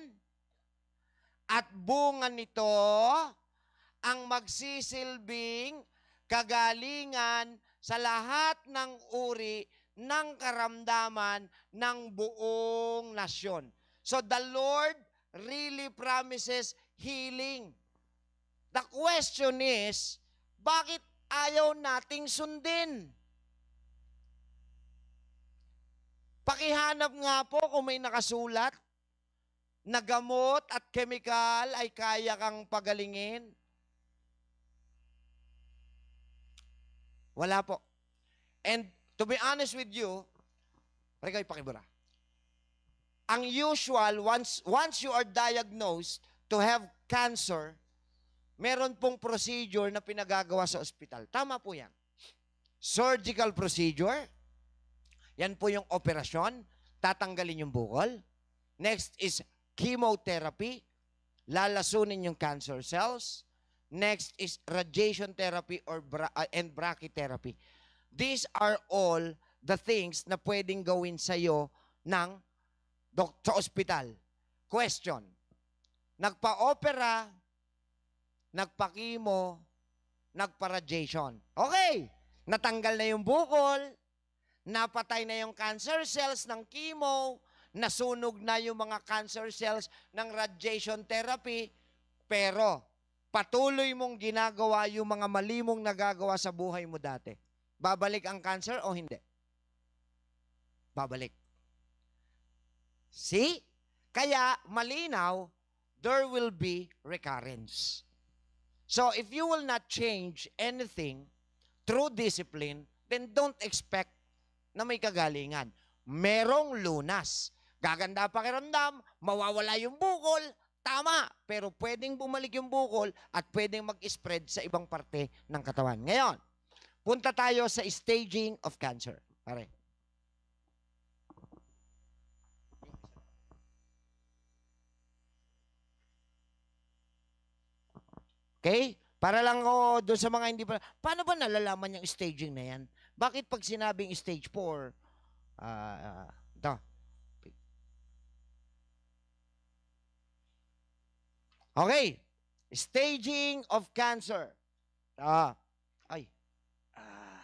at bunga nito ang magsisilbing kagalingan sa lahat ng uri ng karamdaman ng buong nasyon. So the Lord really promises healing. The question is, bakit ayaw nating sundin? Pakihanap nga po kung may nakasulat na gamot at chemical ay kaya kang pagalingin. Wala po. And to be honest with you, Pare pakibura. Ang usual, once, once you are diagnosed to have cancer, meron pong procedure na pinagagawa sa ospital. Tama po yan. Surgical procedure. Yan po yung operasyon. Tatanggalin yung bukol. Next is chemotherapy. Lalasunin yung cancer cells. Next is radiation therapy or bra- uh, and brachytherapy. These are all the things na pwedeng gawin sa iyo ng dok- sa ospital. Question. Nagpa-opera, nagpa-chemo, nagpa-radiation. Okay. Natanggal na yung bukol, napatay na yung cancer cells ng chemo, nasunog na yung mga cancer cells ng radiation therapy, pero patuloy mong ginagawa yung mga mali mong nagagawa sa buhay mo dati. Babalik ang cancer o hindi? Babalik. See? Kaya malinaw, there will be recurrence. So if you will not change anything through discipline, then don't expect na may kagalingan. Merong lunas. Gaganda pakiramdam, mawawala yung bukol, tama. Pero pwedeng bumalik yung bukol at pwedeng mag-spread sa ibang parte ng katawan. Ngayon, punta tayo sa staging of cancer. Pare. Okay? Para lang ko doon sa mga hindi pa, paano ba nalalaman yung staging na yan? Bakit pag sinabing stage 4, ah, uh, ito. Okay. Staging of cancer. Ah, ay. Ah.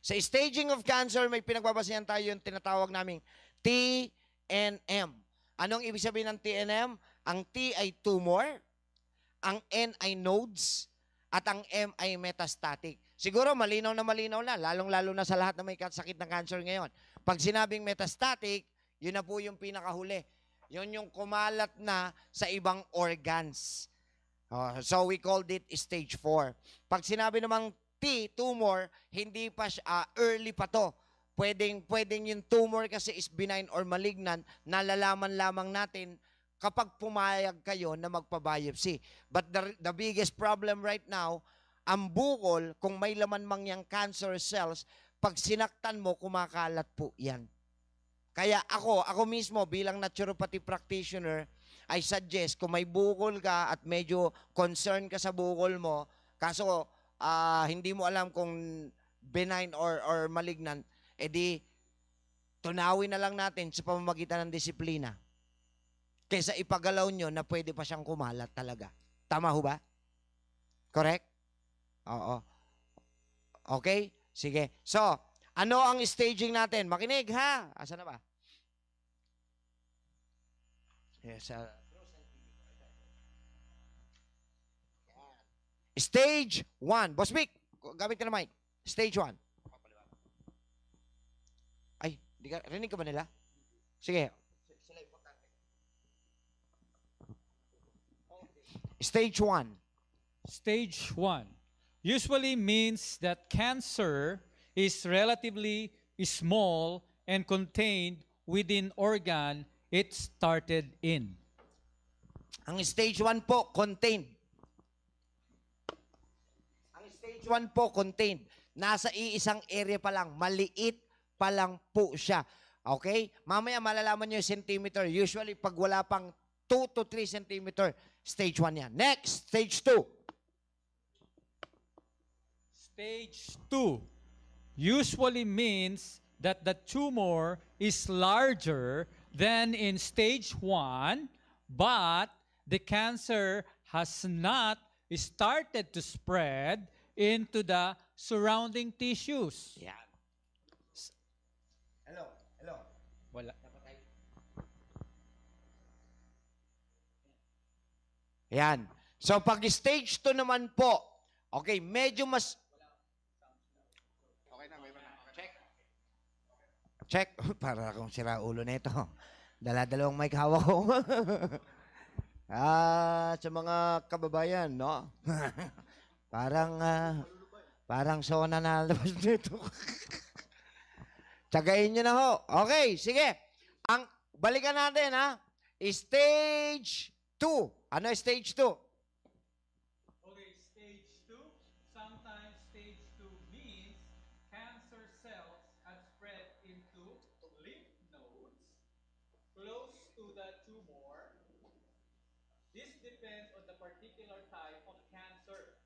Sa staging of cancer, may pinagbabasehan tayo yung tinatawag naming TNM. Anong ibig sabihin ng TNM? Ang T ay tumor, ang N ay nodes, at ang M ay metastatic. Siguro malinaw na malinaw na, lalong-lalo na sa lahat na may sakit ng cancer ngayon. Pag sinabing metastatic, yun na po yung pinakahuli. Yun yung kumalat na sa ibang organs. Uh, so we called it stage 4. Pag sinabi namang T, tumor, hindi pa siya, uh, early pa to. pwedeng, pwedeng yung tumor kasi is benign or malignant, nalalaman lamang natin kapag pumayag kayo na magpa-biopsy. But the, the biggest problem right now, ang bukol, kung may laman mang yung cancer cells, pag sinaktan mo, kumakalat po yan. Kaya ako, ako mismo bilang naturopathy practitioner, I suggest kung may bukol ka at medyo concern ka sa bukol mo, kaso ah, hindi mo alam kung benign or, or malignant, edi tunawin na lang natin sa pamamagitan ng disiplina. Kaysa ipagalaw nyo na pwede pa siyang kumalat talaga. Tama ho ba? Correct? Oo. Okay? Sige. So, ano ang staging natin? Makinig ha? Asa na ba? Yes, uh, Stage 1. Boss Vic, gamit ka na mic. Stage 1. Ay, di ka, rinig ka ba nila? Sige. Stage 1. Stage 1 usually means that cancer is relatively small and contained within organ it started in. Ang stage 1 po, contained. Ang stage 1 po, contained. Nasa iisang area pa lang. Maliit pa lang po siya. Okay? Mamaya malalaman nyo yung centimeter. Usually, pag wala pang 2 to 3 centimeter, stage 1 yan. Next, stage 2. Stage 2 usually means that the tumor is larger than in stage 1, but the cancer has not started to spread into the surrounding tissues. Yeah. Hello, hello. Wala. Yan. So, pag stage 2 naman po, okay, medyo mas... Check. Check. *laughs* Para akong sira ulo nito. Dala-dalawang mic hawak ko. *laughs* ah, sa mga kababayan, no? *laughs* parang, ah, parang sona na labas nito. Tsagayin nyo na ho. Okay, sige. Ang, balikan natin, ha? Stage 2. Ano yung stage 2? Okay, stage 2. Sometimes stage 2 means cancer cells have spread into lymph nodes close to the tumor. This depends on the particular type of cancer.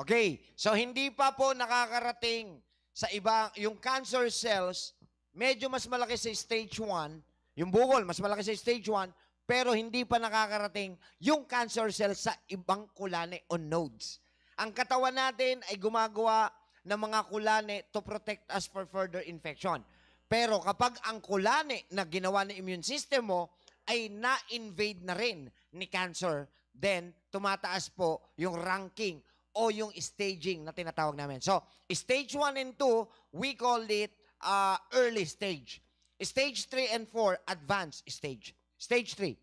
Okay, so hindi pa po nakakarating sa iba, yung cancer cells, medyo mas malaki sa stage 1, yung bukol, mas malaki sa stage 1, pero hindi pa nakakarating yung cancer cells sa ibang kulane o nodes. Ang katawan natin ay gumagawa ng mga kulane to protect us for further infection. Pero kapag ang kulane na ginawa ng immune system mo ay na-invade na rin ni cancer, then tumataas po yung ranking o yung staging na tinatawag namin. So, stage 1 and 2, we call it uh, early stage. Stage 3 and 4, advanced stage. Stage 3.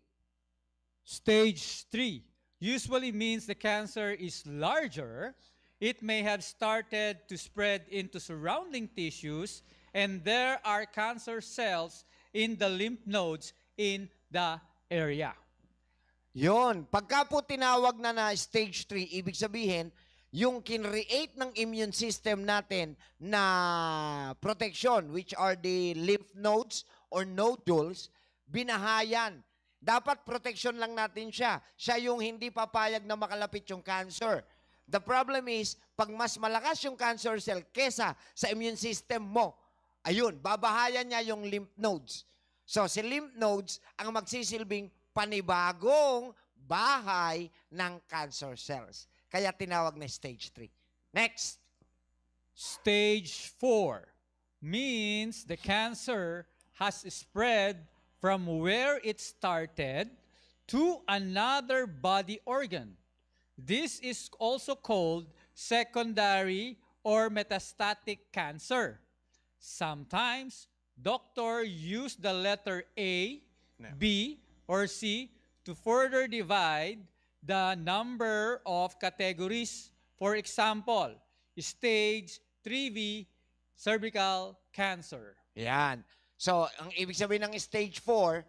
Stage 3 usually means the cancer is larger. It may have started to spread into surrounding tissues, and there are cancer cells in the lymph nodes in the area. Yon, pagka po tinawag na na stage 3, ibig sabihin, yung kinreate ng immune system natin na protection, which are the lymph nodes or nodules, binahayan. Dapat protection lang natin siya. Siya yung hindi papayag na makalapit yung cancer. The problem is, pag mas malakas yung cancer cell kesa sa immune system mo, ayun, babahayan niya yung lymph nodes. So, si lymph nodes ang magsisilbing panibagong bahay ng cancer cells. Kaya tinawag na stage 3. Next. Stage 4 means the cancer has spread from where it started to another body organ. This is also called secondary or metastatic cancer. Sometimes doctor use the letter A, B, or C to further divide the number of categories. For example, stage 3B, cervical cancer. Yan. So, ang ibig sabihin ng stage 4,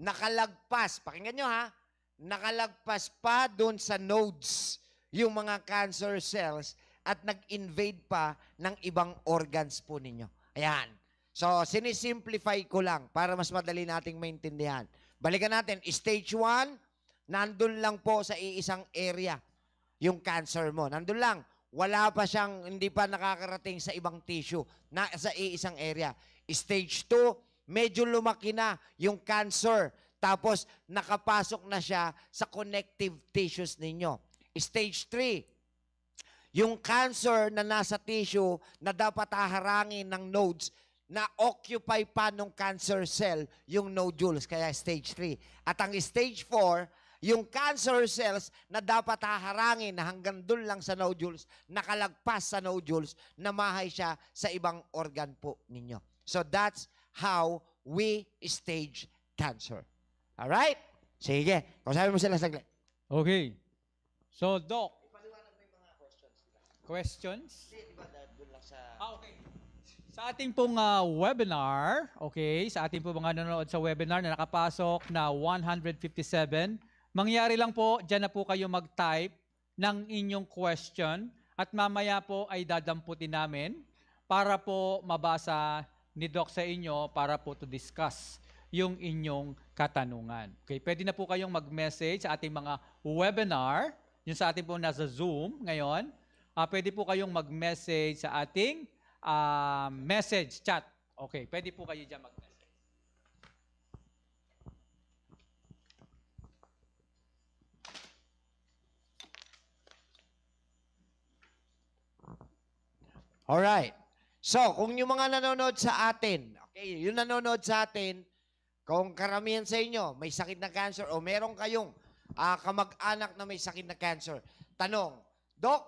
nakalagpas, pakinggan nyo ha, nakalagpas pa doon sa nodes yung mga cancer cells at nag-invade pa ng ibang organs po ninyo. Ayan. So, sinisimplify ko lang para mas madali nating maintindihan. Balikan natin, stage 1, nandun lang po sa iisang area yung cancer mo. Nandun lang. Wala pa siyang, hindi pa nakakarating sa ibang tissue na sa iisang area. Stage 2, medyo lumaki na yung cancer. Tapos, nakapasok na siya sa connective tissues ninyo. Stage 3, yung cancer na nasa tissue na dapat haharangin ng nodes na occupy pa ng cancer cell yung nodules, kaya stage 3. At ang stage 4, yung cancer cells na dapat haharangin na hanggang dun lang sa nodules, nakalagpas sa nodules, namahay siya sa ibang organ po ninyo. So that's how we stage cancer. Alright? Sige. Kausapin mo sila saglit. Okay. So, Doc. Questions? Ah, okay. Sa ating pong ah, webinar, okay, sa ating po mga nanonood sa webinar na nakapasok na 157, mangyari lang po, dyan na po kayo mag-type ng inyong question at mamaya po ay dadamputin namin para po mabasa ni Doc sa inyo para po to discuss yung inyong katanungan. Okay, pwede na po kayong mag-message sa ating mga webinar, yung sa ating po nasa Zoom ngayon. Ah, pwede po kayong mag-message sa ating ah, message chat. Okay, pwede po kayo dyan mag-message. Alright. So, kung yung mga nanonood sa atin, okay, yung nanonood sa atin, kung karamihan sa inyo may sakit na cancer o meron kayong ah, kamag-anak na may sakit na cancer, tanong, Doc,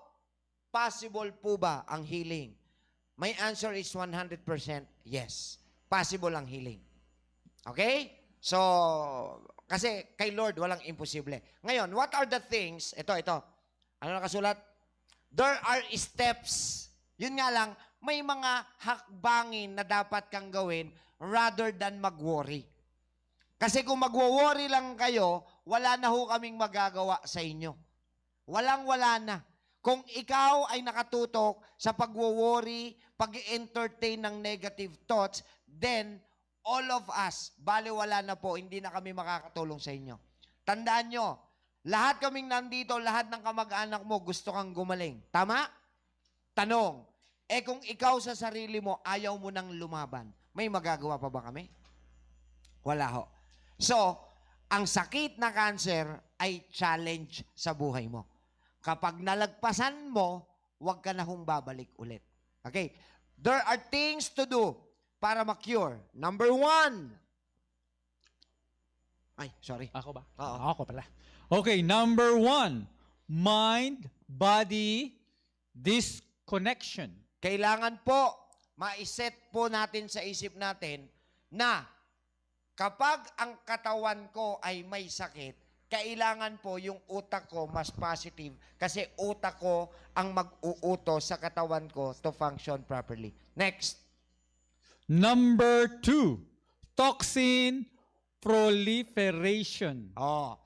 possible po ba ang healing? My answer is 100% yes. Possible ang healing. Okay? So, kasi kay Lord walang imposible. Ngayon, what are the things, ito, ito, ano nakasulat? There are steps. Yun nga lang, may mga hakbangin na dapat kang gawin rather than mag-worry. Kasi kung magwo-worry lang kayo, wala na ho kaming magagawa sa inyo. Walang-wala na. Kung ikaw ay nakatutok sa pagwo-worry, pag-entertain ng negative thoughts, then all of us, baliwala na po, hindi na kami makakatulong sa inyo. Tandaan nyo, lahat kaming nandito, lahat ng kamag-anak mo, gusto kang gumaling. Tama? Tanong, eh kung ikaw sa sarili mo, ayaw mo nang lumaban, may magagawa pa ba kami? Wala ho. So, ang sakit na cancer ay challenge sa buhay mo. Kapag nalagpasan mo, huwag ka na hong babalik ulit. Okay? There are things to do para ma-cure. Number one. Ay, sorry. Ako ba? Oo. Ako pala. Okay, number one, mind-body disconnection. Kailangan po, maiset po natin sa isip natin na kapag ang katawan ko ay may sakit, kailangan po yung utak ko mas positive kasi utak ko ang mag-uuto sa katawan ko to function properly. Next. Number two, toxin proliferation. Oh.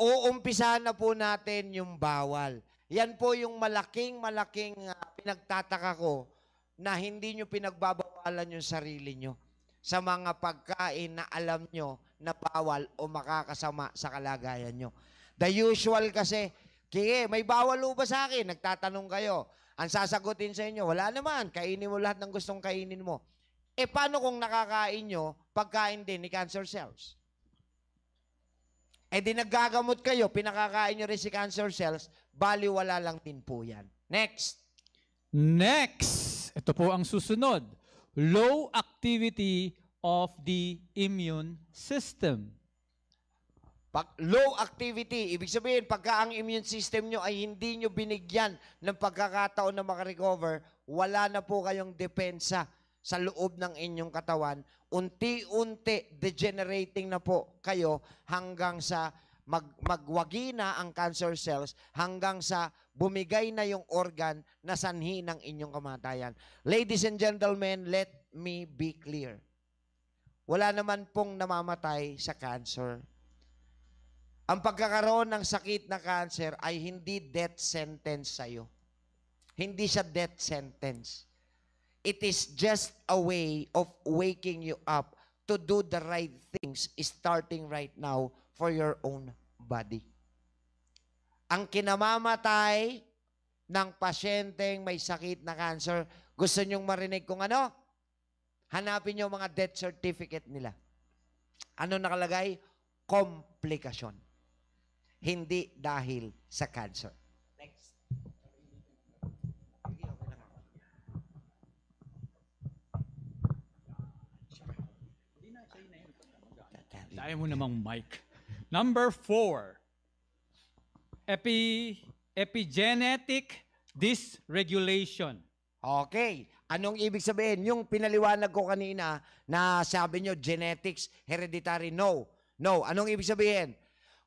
Uumpisahan na po natin yung bawal. Yan po yung malaking malaking ah, pinagtataka ko na hindi nyo pinagbabawalan yung sarili nyo sa mga pagkain na alam nyo na bawal o makakasama sa kalagayan nyo. The usual kasi, Kige, may bawal ba sa akin? Nagtatanong kayo. Ang sasagutin sa inyo, wala naman. Kainin mo lahat ng gustong kainin mo. Eh, paano kung nakakain nyo, pagkain din ni cancer cells? Eh di naggagamot kayo, pinakakain nyo rin si cancer cells, baliwala lang din po yan. Next. Next, ito po ang susunod. Low activity of the immune system. Pag low activity, ibig sabihin, pagka ang immune system nyo ay hindi nyo binigyan ng pagkakataon na makarecover, wala na po kayong depensa sa loob ng inyong katawan. Unti-unti degenerating na po kayo hanggang sa mag, magwagi na ang cancer cells hanggang sa bumigay na yung organ na sanhi ng inyong kamatayan. Ladies and gentlemen, let me be clear. Wala naman pong namamatay sa cancer. Ang pagkakaroon ng sakit na cancer ay hindi death sentence sa'yo. Hindi siya death sentence. It is just a way of waking you up to do the right things starting right now for your own body. Ang kinamamatay ng pasyenteng may sakit na cancer, gusto nyong marinig kung ano? Hanapin nyo mga death certificate nila. Ano nakalagay? Komplikasyon. Hindi dahil sa cancer. Next. Sige, okay lang ako. Dahil mo namang mic. Number four, epi, epigenetic dysregulation. Okay. Anong ibig sabihin? Yung pinaliwanag ko kanina na sabi nyo, genetics, hereditary, no. No. Anong ibig sabihin?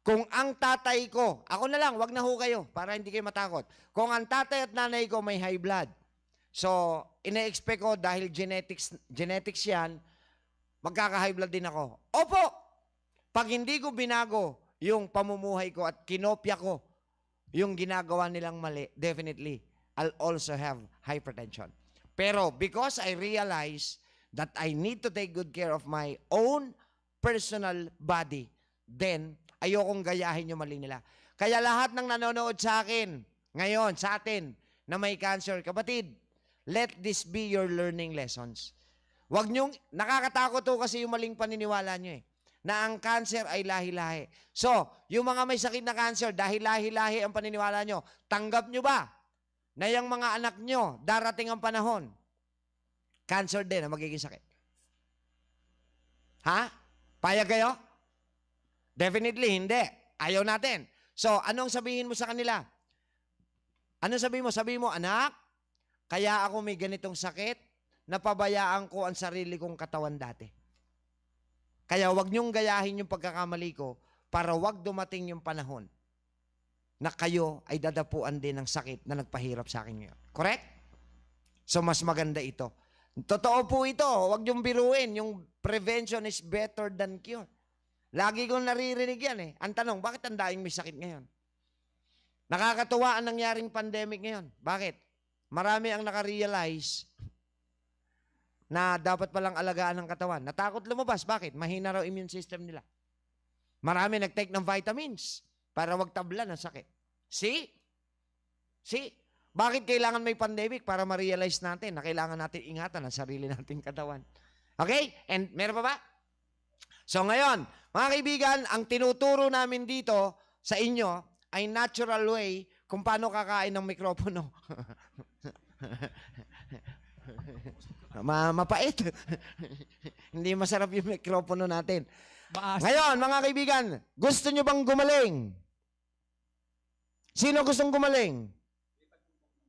Kung ang tatay ko, ako na lang, wag na ho kayo para hindi kayo matakot. Kung ang tatay at nanay ko may high blood, so ina-expect ko dahil genetics, genetics yan, magkaka-high blood din ako. Opo! Pag hindi ko binago yung pamumuhay ko at kinopya ko yung ginagawa nilang mali, definitely, I'll also have hypertension. Pero because I realize that I need to take good care of my own personal body, then ayokong gayahin yung mali nila. Kaya lahat ng nanonood sa akin, ngayon, sa atin, na may cancer, kapatid, let this be your learning lessons. Huwag niyong, nakakatakot to kasi yung maling paniniwala niyo eh, na ang cancer ay lahi-lahi. So, yung mga may sakit na cancer, dahil lahi-lahi ang paniniwala niyo, tanggap niyo ba na yung mga anak nyo, darating ang panahon, cancer din ang magiging sakit? Ha? Payag kayo? Definitely, hindi. Ayaw natin. So, anong sabihin mo sa kanila? Anong sabihin mo? Sabihin mo, anak, kaya ako may ganitong sakit, napabayaan ko ang sarili kong katawan dati. Kaya wag niyong gayahin yung pagkakamali ko para wag dumating yung panahon na kayo ay dadapuan din ng sakit na nagpahirap sa akin ngayon. Correct? So, mas maganda ito. Totoo po ito. Huwag niyong biruin. Yung prevention is better than cure. Lagi kong naririnig yan eh. Ang tanong, bakit ang daing may sakit ngayon? Nakakatuwa ang nangyaring pandemic ngayon. Bakit? Marami ang nakarealize na dapat palang alagaan ng katawan. Natakot lumabas. Bakit? Mahina raw immune system nila. Marami nag-take ng vitamins para wag tabla ng sakit. See? See? Bakit kailangan may pandemic? Para ma-realize natin na kailangan natin ingatan ang sarili nating katawan. Okay? And meron pa ba? So ngayon, mga kaibigan, ang tinuturo namin dito sa inyo ay natural way kung paano kakain ng mikropono. *laughs* Ma mapait. *laughs* Hindi masarap yung mikropono natin. Maas. Ngayon, mga kaibigan, gusto nyo bang gumaling? Sino gustong gumaling?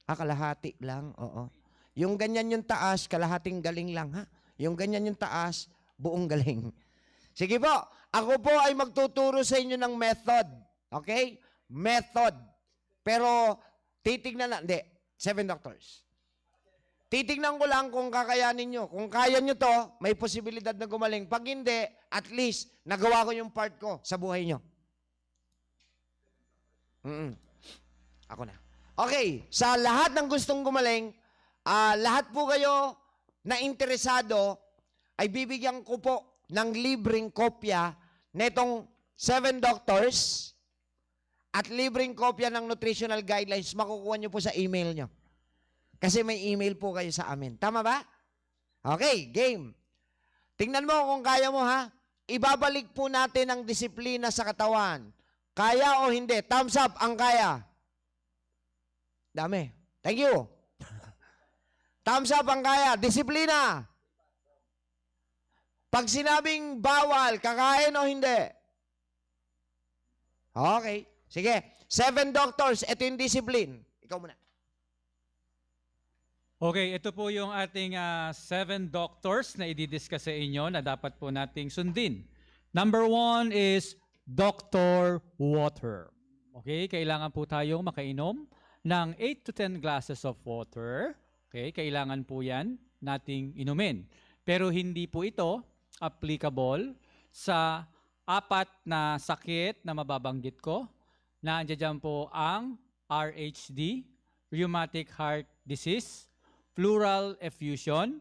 Ah, kalahati lang, oo. Yung ganyan yung taas, kalahating galing lang, ha? Yung ganyan yung taas, buong galing. *laughs* Sige po, ako po ay magtuturo sa inyo ng method. Okay? Method. Pero, titignan na, hindi, seven doctors. Titignan ko lang kung kakayanin nyo. Kung kaya nyo to, may posibilidad na gumaling. Pag hindi, at least, nagawa ko yung part ko sa buhay nyo. Mm-mm. Ako na. Okay, sa lahat ng gustong gumaling, ah, lahat po kayo na interesado, ay bibigyan ko po ng libreng kopya netong seven doctors at libreng kopya ng nutritional guidelines. Makukuha nyo po sa email nyo. Kasi may email po kayo sa amin. Tama ba? Okay, game. Tingnan mo kung kaya mo ha. Ibabalik po natin ang disiplina sa katawan. Kaya o hindi? Thumbs up ang kaya. Dami. Thank you. *laughs* Thumbs up ang kaya. Disiplina. Pag sinabing bawal, kakain o hindi? Okay. Sige. Seven doctors, ito yung discipline. Ikaw muna. Okay, ito po yung ating ah, seven doctors na i-discuss sa inyo na dapat po nating sundin. Number one is Dr. Water. Okay, kailangan po tayong makainom ng 8 to 10 glasses of water. Okay, kailangan po yan nating inumin. Pero hindi po ito applicable sa apat na sakit na mababanggit ko. Nandiyan dyan po ang RHD, rheumatic heart disease, pleural effusion,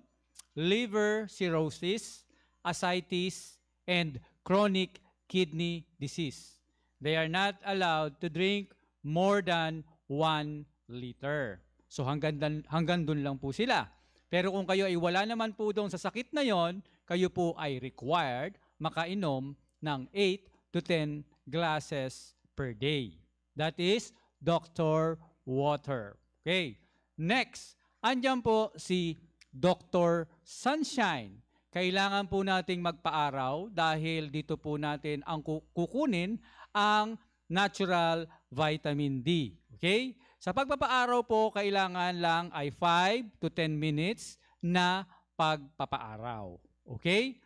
liver cirrhosis, ascites, and chronic kidney disease. They are not allowed to drink more than 1 liter. So hanggang, hanggang dun lang po sila. Pero kung kayo ay wala naman po doon sa sakit na yon, kayo po ay required makainom ng 8 to 10 glasses per day. That is Dr. Water. Okay. Next, andyan po si Dr. Sunshine. Kailangan po nating magpaaraw dahil dito po natin ang ku- kukunin ang natural vitamin D. Okay? Sa pagpapaaraw po, kailangan lang ay 5 to 10 minutes na pagpapaaraw. Okay?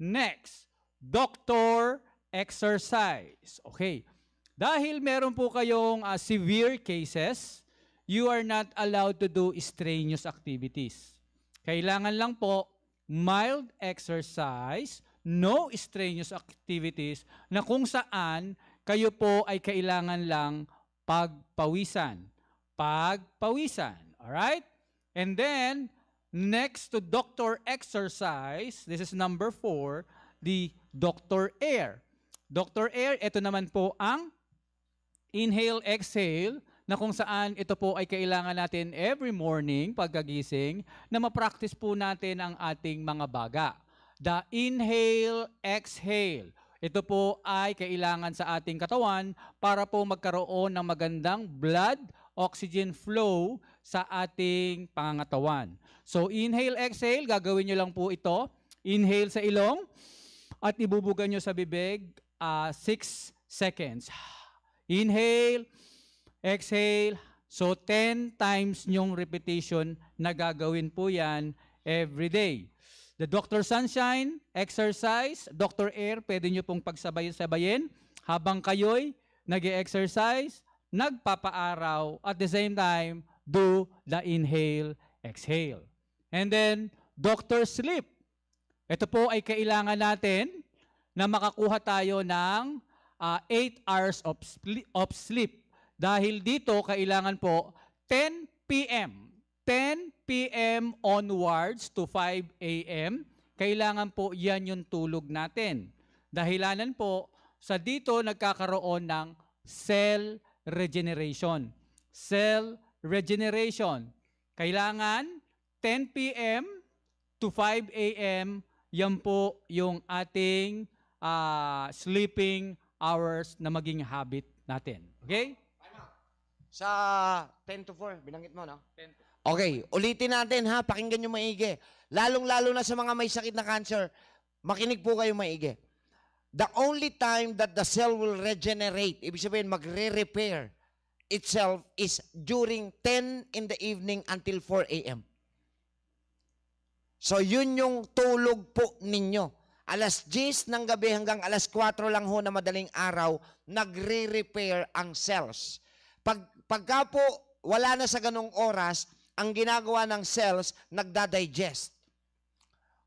Next, doctor exercise. Okay. Dahil meron po kayong ah, severe cases, you are not allowed to do strenuous activities. Kailangan lang po mild exercise, no strenuous activities na kung saan kayo po ay kailangan lang pagpawisan. Pagpawisan. Alright? And then, next to doctor exercise, this is number four, the doctor air. Doctor air, ito naman po ang inhale, exhale, na kung saan ito po ay kailangan natin every morning pagkagising na ma-practice po natin ang ating mga baga. The inhale, exhale. Ito po ay kailangan sa ating katawan para po magkaroon ng magandang blood oxygen flow sa ating pangangatawan. So inhale, exhale, gagawin nyo lang po ito. Inhale sa ilong at ibubugan nyo sa bibig 6 seconds. *sighs* Inhale, exhale. So 10 times yung repetition na gagawin po yan every day. The Dr. Sunshine, exercise, Dr. Air, pwede nyo pong pagsabayin-sabayin habang kayo'y nag exercise nagpapaaraw, at the same time, do the inhale, exhale. And then, Dr. Sleep. Ito po ay kailangan natin na makakuha tayo ng 8 hours of, of sleep. Dahil dito, kailangan po 10 p.m. 10 p.m. onwards to 5 a.m. Kailangan po yan yung tulog natin. Dahilanan po, sa dito nagkakaroon ng cell regeneration. Cell regeneration. Kailangan 10 p.m. to 5 a.m. Yan po yung ating ah, sleeping hours na maging habit natin. Okay? Sa 10 to 4, binanggit mo, no? Okay, ulitin natin ha, pakinggan nyo maigi. Lalong-lalo na sa mga may sakit na cancer, makinig po kayo maigi. The only time that the cell will regenerate, ibig sabihin magre-repair itself is during 10 in the evening until 4 a.m. So yun yung tulog po ninyo. Alas 10 ng gabi hanggang alas 4 lang ho na madaling araw, nagre-repair ang cells. Pag, pagka po wala na sa ganong oras, ang ginagawa ng cells, nagda-digest.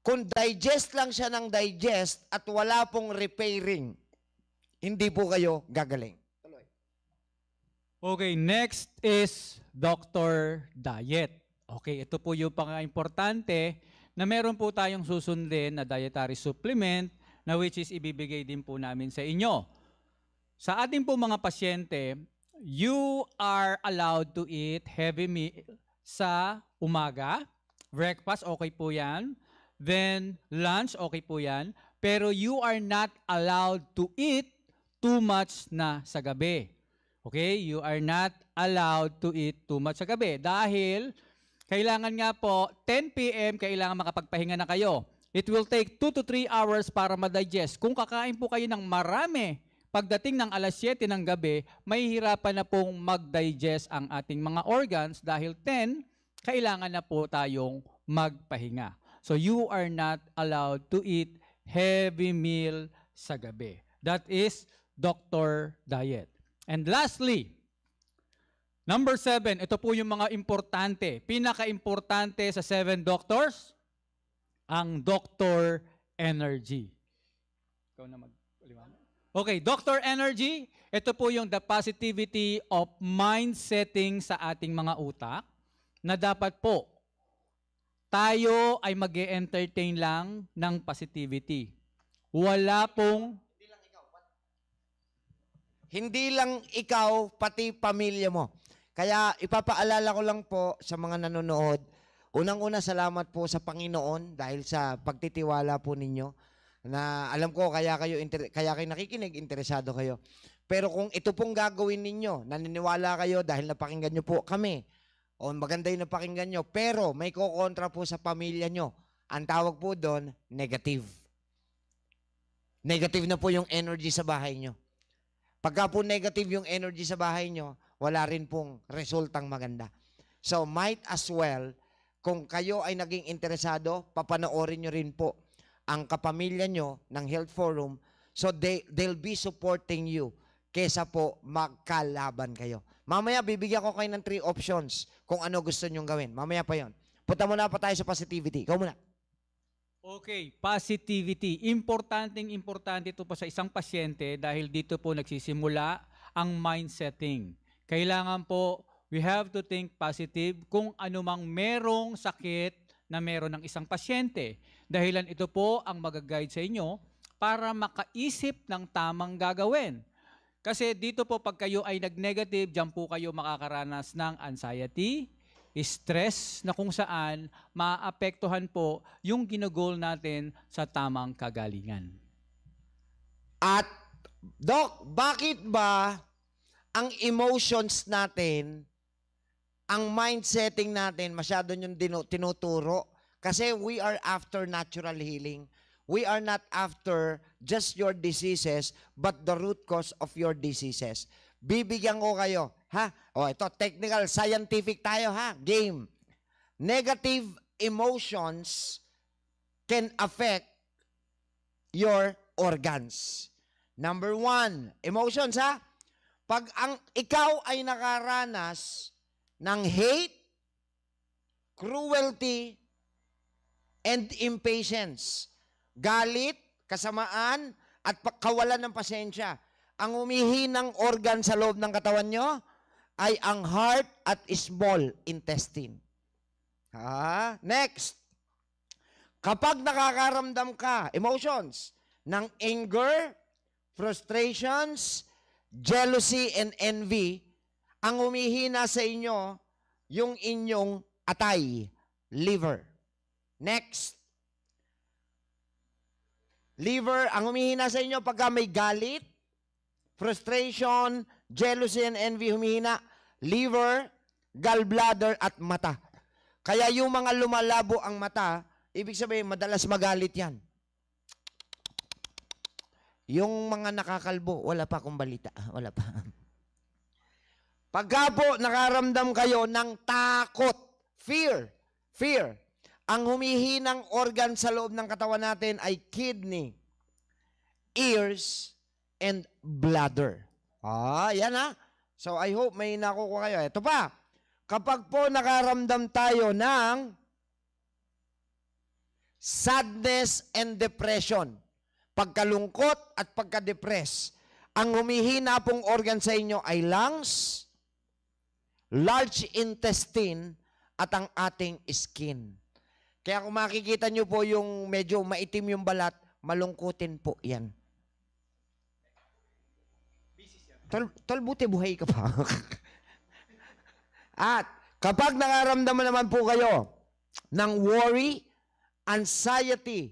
Kung digest lang siya ng digest at wala pong repairing, hindi po kayo gagaling. Okay, next is Dr. Diet. Okay, ito po yung pang-importante na meron po tayong susundin na dietary supplement na which is ibibigay din po namin sa inyo. Sa ating po mga pasyente, you are allowed to eat heavy meal sa umaga. Breakfast, okay po yan. Then, lunch, okay po yan. Pero you are not allowed to eat too much na sa gabi. Okay? You are not allowed to eat too much sa gabi dahil kailangan nga po 10 p.m. kailangan makapagpahinga na kayo. It will take 2 to 3 hours para ma-digest. Kung kakain po kayo ng marami, pagdating ng alas 7 ng gabi, mahihirapan na pong mag-digest ang ating mga organs dahil 10, kailangan na po tayong magpahinga. So you are not allowed to eat heavy meal sa gabi. That is doctor diet. And lastly, number seven, ito po yung mga importante. Pinaka-importante sa seven doctors, ang doctor energy. Ikaw na mag-liwanag. Okay, doctor energy, ito po yung the positivity of mind setting sa ating mga utak na dapat po tayo ay mag entertain lang ng positivity. Wala pong Hindi lang ikaw, pati pamilya mo. Kaya ipapaalala ko lang po sa mga nanonood, unang-una salamat po sa Panginoon dahil sa pagtitiwala po ninyo na alam ko kaya kayo inter- kaya kayo nakikinig, interesado kayo. Pero kung ito pong gagawin ninyo, naniniwala kayo dahil napakinggan nyo po kami, o maganda yung napakinggan nyo, pero may kukontra po sa pamilya nyo. Ang tawag po doon, negative. Negative na po yung energy sa bahay nyo. Pagka po negative yung energy sa bahay nyo, wala rin pong resultang maganda. So, might as well, kung kayo ay naging interesado, papanoorin nyo rin po ang kapamilya nyo ng Health Forum so they, they'll be supporting you kesa po magkalaban kayo. Mamaya, bibigyan ko kayo ng three options kung ano gusto nyong gawin. Mamaya pa yon. Punta muna pa tayo sa positivity. Ikaw muna. Okay, positivity. Importanteng importante ito po sa isang pasyente dahil dito po nagsisimula ang mindsetting. Kailangan po, we have to think positive kung anumang merong sakit na meron ng isang pasyente. Dahilan ito po ang magaguide sa inyo para makaisip ng tamang gagawin. Kasi dito po pag kayo ay nag-negative, diyan po kayo makakaranas ng anxiety, stress na kung saan maapektuhan po yung ginagol natin sa tamang kagalingan. At, Doc, bakit ba ang emotions natin, ang mindsetting natin, masyado yung dinu- tinuturo? Kasi we are after natural healing. We are not after just your diseases, but the root cause of your diseases. Bibigyan ko kayo. Ha? O, ito, technical, scientific tayo, ha? Game. Negative emotions can affect your organs. Number one, emotions ha? Pag ang ikaw ay nakaranas ng hate, cruelty, and impatience, galit, kasamaan, at kawalan ng pasensya, ang umihinang organ sa loob ng katawan nyo ay ang heart at small intestine. Ha? Next. Kapag nakakaramdam ka, emotions, ng anger, frustrations, jealousy, and envy, ang humihina sa inyo, yung inyong atay, liver. Next. Liver, ang humihina sa inyo pagka may galit, frustration, jealousy, and envy humihina, liver, gallbladder, at mata. Kaya yung mga lumalabo ang mata, ibig sabihin, madalas magalit yan. Yung mga nakakalbo, wala pa akong balita. Wala pa. Pagka po nakaramdam kayo ng takot, fear, fear, ang humihinang organ sa loob ng katawan natin ay kidney, ears, and bladder. Ah, yan ha. So I hope may nakukuha kayo. Ito pa. Kapag po nakaramdam tayo ng sadness and depression, pagkalungkot at pagka-depress, ang humihina pong organ sa inyo ay lungs, large intestine, at ang ating skin. Kaya kung makikita nyo po yung medyo maitim yung balat, malungkutin po yan. Tol buti buhay ka pa. *laughs* At kapag nakaramdaman naman po kayo ng worry, anxiety,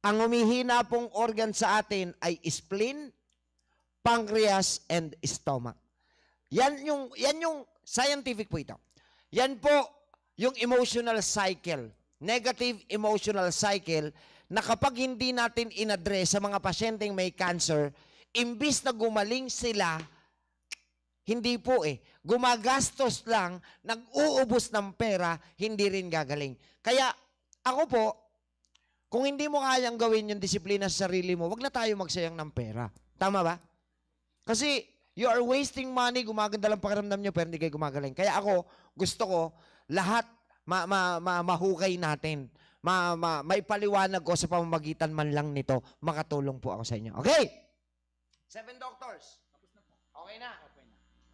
ang humihina pong organ sa atin ay spleen, pancreas, and stomach. Yan yung, yan yung scientific po ito. Yan po yung emotional cycle, negative emotional cycle, na kapag hindi natin inaddress sa mga pasyenteng may cancer, imbis na gumaling sila, hindi po eh. Gumagastos lang, nag-uubos ng pera, hindi rin gagaling. Kaya ako po, kung hindi mo kayang gawin yung disiplina sa sarili mo, wag na tayo magsayang ng pera. Tama ba? Kasi you are wasting money, gumaganda lang pakiramdam nyo, pero hindi kayo gumagaling. Kaya ako, gusto ko, lahat ma, ma, ma, mahukay natin. Ma, ma, maipaliwanag ko sa pamamagitan man lang nito, makatulong po ako sa inyo. Okay? Seven doctors. Okay na?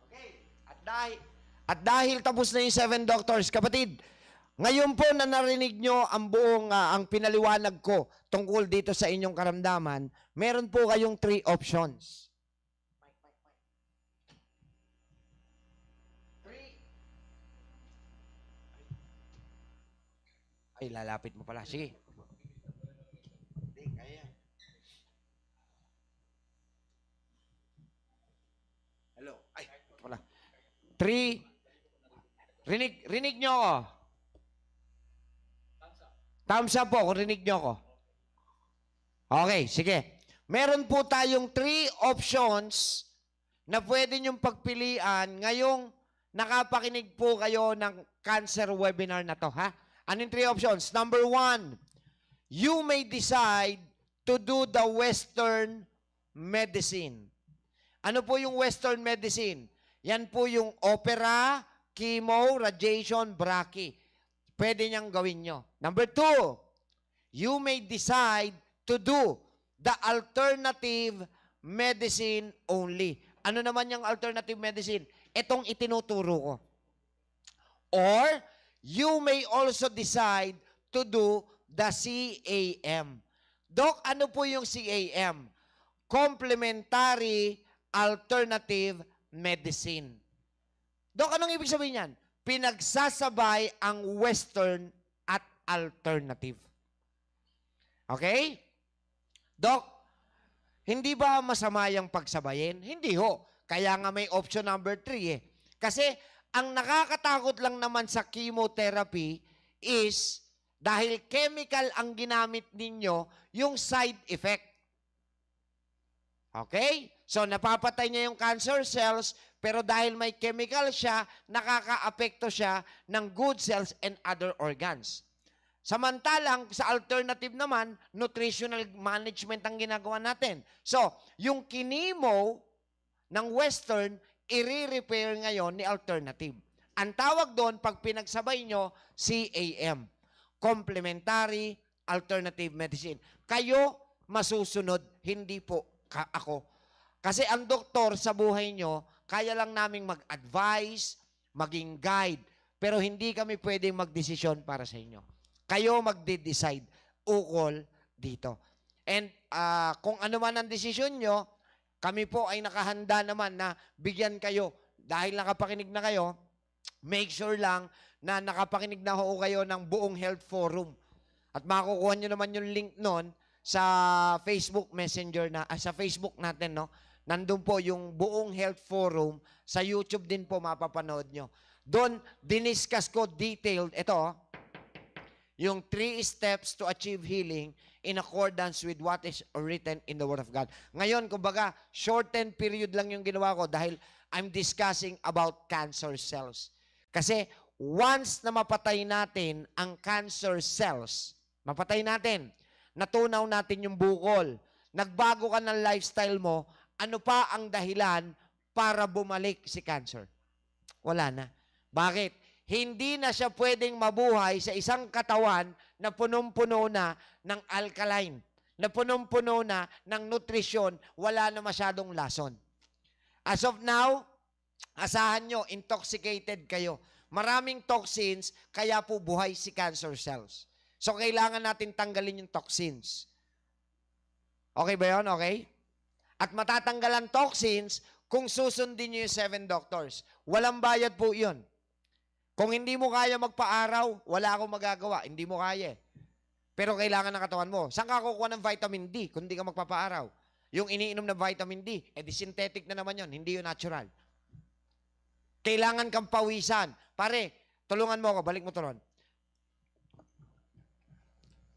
Okay. At dahil, at dahil tapos na yung seven doctors, kapatid, ngayon po na narinig nyo ang buong, ah, ang pinaliwanag ko tungkol dito sa inyong karamdaman, meron po kayong three options. Ay, lalapit mo pala. Sige. Hindi, kaya. Hello. Ay, wala. Three. Rinig, rinig nyo ako. Thumbs up po kung rinig nyo ako. Okay, sige. Meron po tayong three options na pwede nyong pagpilian ngayong nakapakinig po kayo ng cancer webinar na to, ha? Anong three options? Number one, you may decide to do the Western medicine. Ano po yung Western medicine? Yan po yung opera, chemo, radiation, brachy. Pwede niyang gawin nyo. Number two, you may decide to do the alternative medicine only. Ano naman yung alternative medicine? Itong itinuturo ko. Or, you may also decide to do the CAM. Doc, ano po yung CAM? Complementary Alternative Medicine. Doc, anong ibig sabihin yan? Pinagsasabay ang Western at alternative. Okay? Doc, hindi ba masama yung pagsabayin? Hindi ho. Kaya nga may option number three eh. Kasi ang nakakatakot lang naman sa chemotherapy is dahil chemical ang ginamit ninyo, yung side effect. Okay? So napapatay niya yung cancer cells, pero dahil may chemical siya, nakaka-apekto siya ng good cells and other organs. Samantalang sa alternative naman, nutritional management ang ginagawa natin. So, yung kinimo ng Western, i-repair ngayon ni alternative. Ang tawag doon, pag pinagsabay nyo, CAM. Complementary Alternative Medicine. Kayo masusunod, hindi po ka- ako. Kasi ang doktor sa buhay nyo, kaya lang naming mag-advise, maging guide, pero hindi kami pwedeng magdesisyon para sa inyo. Kayo magde-decide ukol dito. And ah, kung ano man ang desisyon nyo, kami po ay nakahanda naman na bigyan kayo. Dahil nakapakinig na kayo, make sure lang na nakapakinig na ho kayo ng buong health forum. At makukuha nyo naman yung link nun sa Facebook Messenger na, ah, sa Facebook natin, no? Nandun po yung buong health forum. Sa YouTube din po mapapanood nyo. Doon, diniscuss ko detailed, ito, oh, yung three steps to achieve healing in accordance with what is written in the Word of God. Ngayon, kumbaga, shortened period lang yung ginawa ko dahil I'm discussing about cancer cells. Kasi once na mapatay natin ang cancer cells, mapatay natin, natunaw natin yung bukol, nagbago ka ng lifestyle mo, ano pa ang dahilan para bumalik si cancer? Wala na. Bakit? Hindi na siya pwedeng mabuhay sa isang katawan na punong-puno na ng alkaline, na punong-puno na ng nutrisyon, wala na masyadong lason. As of now, asahan nyo, intoxicated kayo. Maraming toxins, kaya po buhay si cancer cells. So, kailangan natin tanggalin yung toxins. Okay ba yun? Okay? At matatanggalan toxins kung susundin nyo yung seven doctors. Walang bayad po yun. Kung hindi mo kaya magpa-araw, wala akong magagawa. Hindi mo kaya. eh. Pero kailangan ng katawan mo. Saan ka kukuha ng vitamin D kung hindi ka magpapa-araw? Yung iniinom na vitamin D, eh di synthetic na naman yon, hindi yun natural. Kailangan kang pawisan. Pare, tulungan mo ako, balik mo to ron.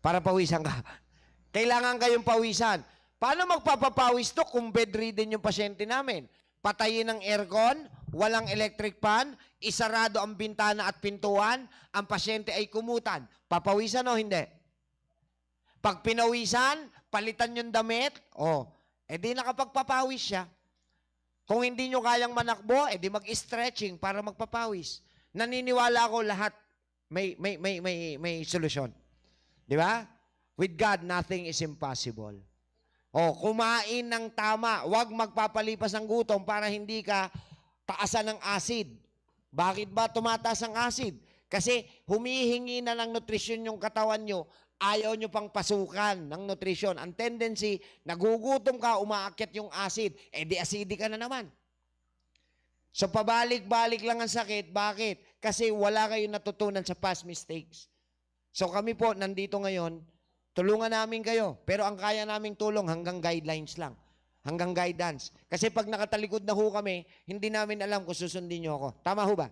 Para pawisan ka. *laughs* Kailangan kayong pawisan. Paano magpapapawis to kung bedridden yung pasyente namin? Patayin ang aircon, walang electric fan, isarado ang bintana at pintuan, ang pasyente ay kumutan. Papawisan o hindi? Pag pinawisan, palitan yung damit, oh, edi nakapagpapawis siya. Kung hindi nyo kayang manakbo, edi mag-stretching para magpapawis. Naniniwala ako lahat may may may may may solusyon. 'Di ba? With God nothing is impossible. O, kumain ng tama, 'wag magpapalipas ng gutom para hindi ka taasan ng acid. Bakit ba tumataas ang acid? Kasi humihingi na ng nutrisyon yung katawan nyo, ayaw nyo pang pasukan ng nutrisyon. Ang tendency, nagugutom ka, umaakyat yung acid, eh di acidic ka na naman. So pabalik-balik lang ang sakit. Bakit? Kasi wala kayong natutunan sa past mistakes. So kami po, nandito ngayon, tulungan namin kayo. Pero ang kaya naming tulong hanggang guidelines lang. Hanggang guidance. Kasi pag nakatalikod na ho kami, hindi namin alam kung susundin nyo ako. Tama ho ba?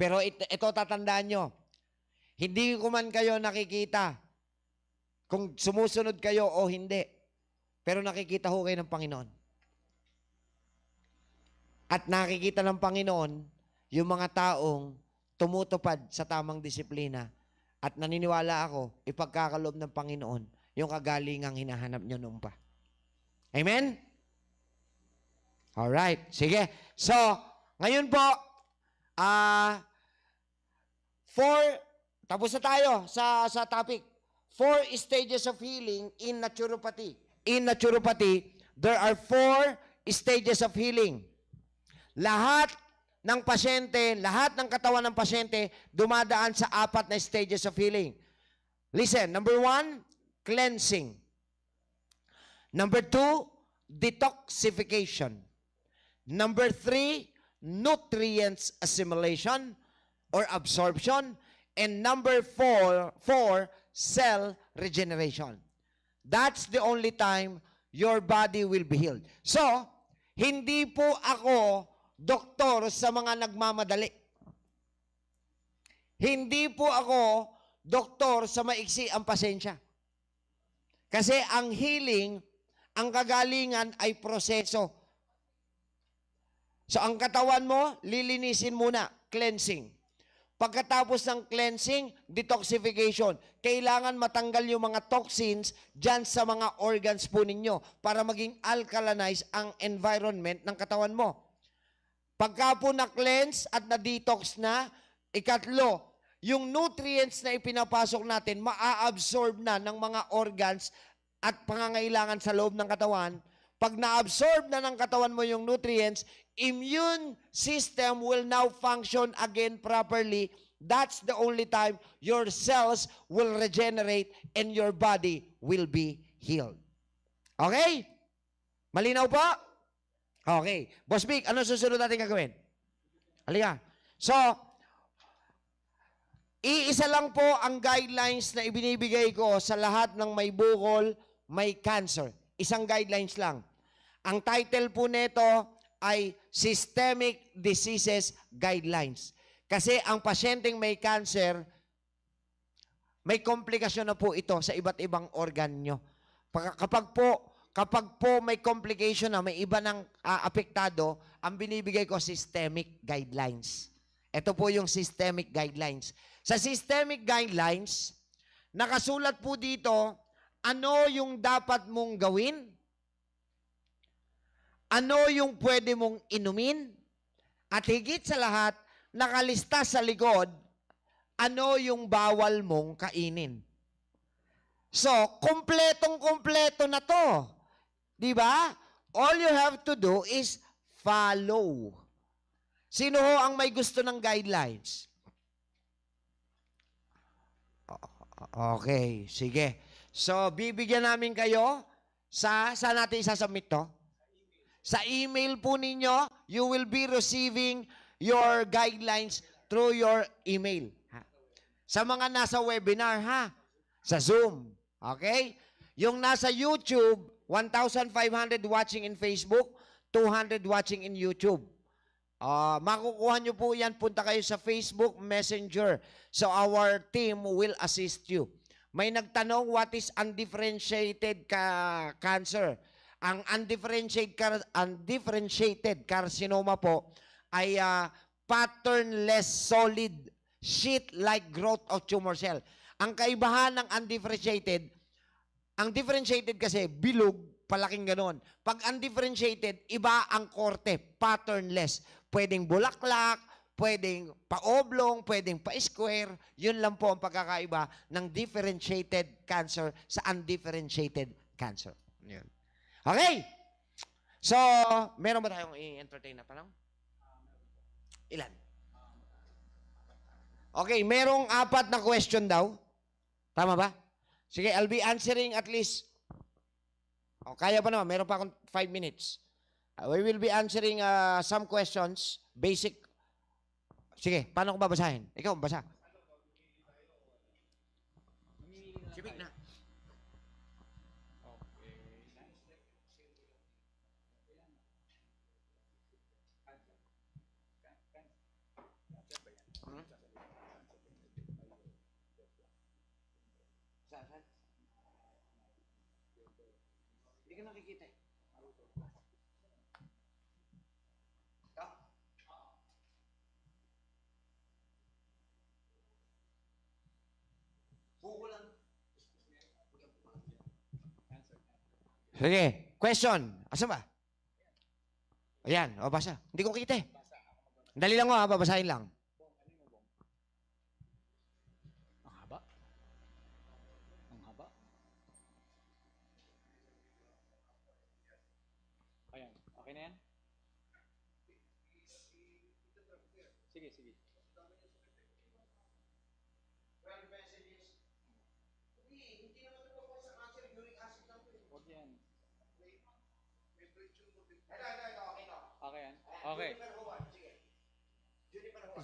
Pero it- ito tatandaan nyo. Hindi ko man kayo nakikita kung sumusunod kayo o hindi. Pero nakikita ho kayo ng Panginoon. At nakikita ng Panginoon yung mga taong tumutupad sa tamang disiplina. At naniniwala ako, ipagkakaloob ng Panginoon yung kagalingang hinahanap nyo noon pa. Amen? Alright. Sige. So, ngayon po, ah, four, tapos na tayo sa, sa topic. Four stages of healing in naturopathy. In naturopathy, there are four stages of healing. Lahat ng pasyente, lahat ng katawan ng pasyente, dumadaan sa apat na stages of healing. Listen, number one, cleansing. Number two, detoxification. Number three, nutrients assimilation or absorption. And number four, four, cell regeneration. That's the only time your body will be healed. So, hindi po ako doktor sa mga nagmamadali. Hindi po ako doktor sa maiksi ang pasensya. Kasi ang healing, ang kagalingan ay proseso. So ang katawan mo, lilinisin muna, cleansing. Pagkatapos ng cleansing, detoxification. Kailangan matanggal yung mga toxins dyan sa mga organs po ninyo para maging alkalinize ang environment ng katawan mo. Pagka po na-cleanse at na-detox na, ikatlo, yung nutrients na ipinapasok natin, maa-absorb na ng mga organs at pangangailangan sa loob ng katawan. Pag na-absorb na ng katawan mo yung nutrients, immune system will now function again properly. That's the only time your cells will regenerate and your body will be healed. Okay? Malinaw po? Okay. Boss Big, ano susunod natin gagawin? Halika. So, iisa lang po ang guidelines na ibinibigay ko sa lahat ng may bukol, may cancer. Isang guidelines lang. Ang title po nito ay Systemic Diseases Guidelines. Kasi ang pasyenteng may cancer, may komplikasyon na po ito sa iba't ibang organ nyo. Pag- Kapag po kapag po may complication na may iba ng ah, apektado, ang binibigay ko systemic guidelines. Ito po yung systemic guidelines. Sa systemic guidelines, nakasulat po dito ano yung dapat mong gawin, ano yung pwede mong inumin, at higit sa lahat, nakalista sa likod, ano yung bawal mong kainin. So, kumpletong-kumpleto na to. Di ba? All you have to do is follow. Sino ho ang may gusto ng guidelines? Okay, sige. So, bibigyan namin kayo sa, saan natin isasubmit to? Sa email po ninyo, you will be receiving your guidelines through your email. Ha? Sa mga nasa webinar, ha? Sa Zoom. Okay? Yung nasa YouTube, 1,500 watching in Facebook, 200 watching in YouTube. Ah, makukuha nyo po yan. Punta kayo sa Facebook Messenger. So our team will assist you. May nagtanong, what is undifferentiated ka cancer? Ang undifferentiated, car- undifferentiated carcinoma po ay ah, patternless solid sheet-like growth of tumor cell. Ang kaibahan ng undifferentiated, ang differentiated kasi bilog palaking ganon. Pag undifferentiated, iba ang korte, patternless. Pwedeng bulaklak, pwedeng pa-oblong, pwedeng pa-square. Yun lang po ang pagkakaiba ng differentiated cancer sa undifferentiated cancer. Yun. Okay? So, meron ba tayong i-entertain na tanong? Ilan? Okay, merong apat na question daw. Tama ba? Sige, I'll be answering at least. Oh, kaya pa naman, meron pa akong five minutes. Uh, we will be answering uh, some questions, basic. Sige, paano ko babasahin? Ikaw, basa. Buko lang. Sige, question. Asa ba? Ayan, o basa. Hindi ko kita eh. Dali lang ha, babasahin lang. Ang haba. Ang haba. Ayan. Okay na yan? Sige, sige. Huwag yan. Okay.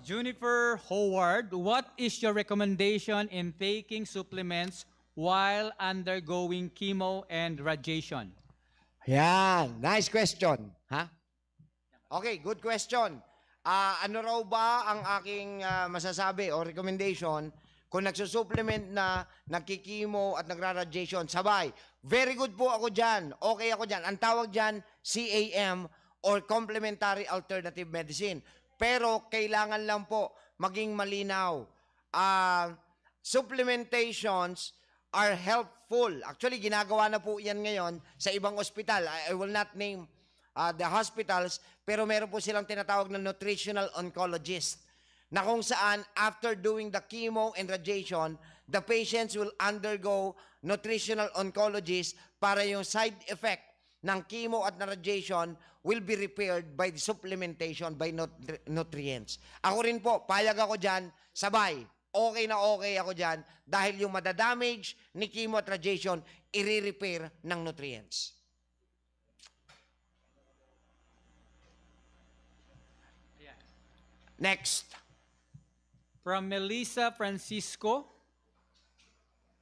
Juniper Howard, what is your recommendation in taking supplements while undergoing chemo and radiation? Yan. Nice question. Ha? Okay, good question. Ah, ano raw ba ang aking ah, masasabi o recommendation kung nagsusupplement na nagkikimo at nagra-radiation sabay? Very good po ako dyan. Okay ako dyan. Ang tawag dyan, CAM or Complementary Alternative Medicine. Pero kailangan lang po maging malinaw. Ah, supplementations are helpful. Actually, ginagawa na po yan ngayon sa ibang ospital. I, I will not name uh, the hospitals, pero meron po silang tinatawag na nutritional oncologist na kung saan after doing the chemo and radiation, the patients will undergo nutritional oncologist para yung side effect ng chemo at na radiation will be repaired by supplementation by nutri- nutrients. Ako rin po, payag ako dyan, sabay, okay na okay ako dyan dahil yung madadamage ni chemo at radiation, i-repair ng nutrients. Next. From Melissa Francisco,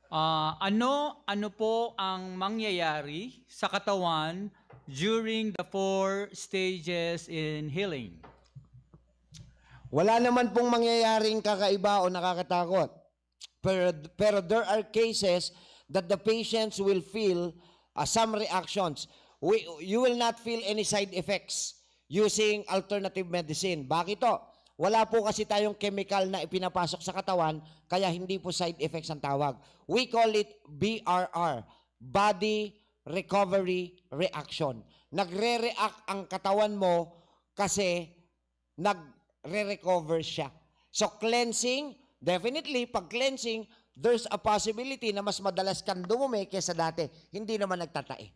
ah, ano ano po ang mangyayari sa katawan during the four stages in healing? Wala naman pong mangyayaring kakaiba o nakakatakot. Pero, pero there are cases that the patients will feel uh, some reactions. We, you will not feel any side effects using alternative medicine. Bakit to? Wala po kasi tayong chemical na ipinapasok sa katawan, kaya hindi po side effects ang tawag. We call it BRR, Body Recovery Reaction. Nagre-react ang katawan mo kasi nagre-recover siya. So cleansing, definitely pag cleansing, there's a possibility na mas madalas kang dumumi kaysa dati. Hindi naman nagtatae.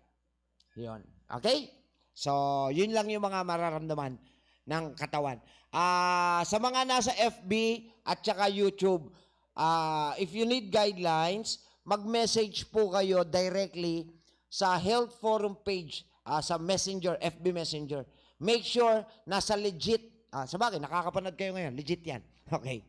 Yun. Okay? So, yun lang yung mga mararamdaman ng katawan. Ah, sa mga nasa FB at saka YouTube, ah, if you need guidelines, mag-message po kayo directly sa Health Forum page ah, sa Messenger, FB Messenger. Make sure nasa legit. Ah, sa bagay, nakakapanood kayo ngayon. Legit yan. *laughs* Okay.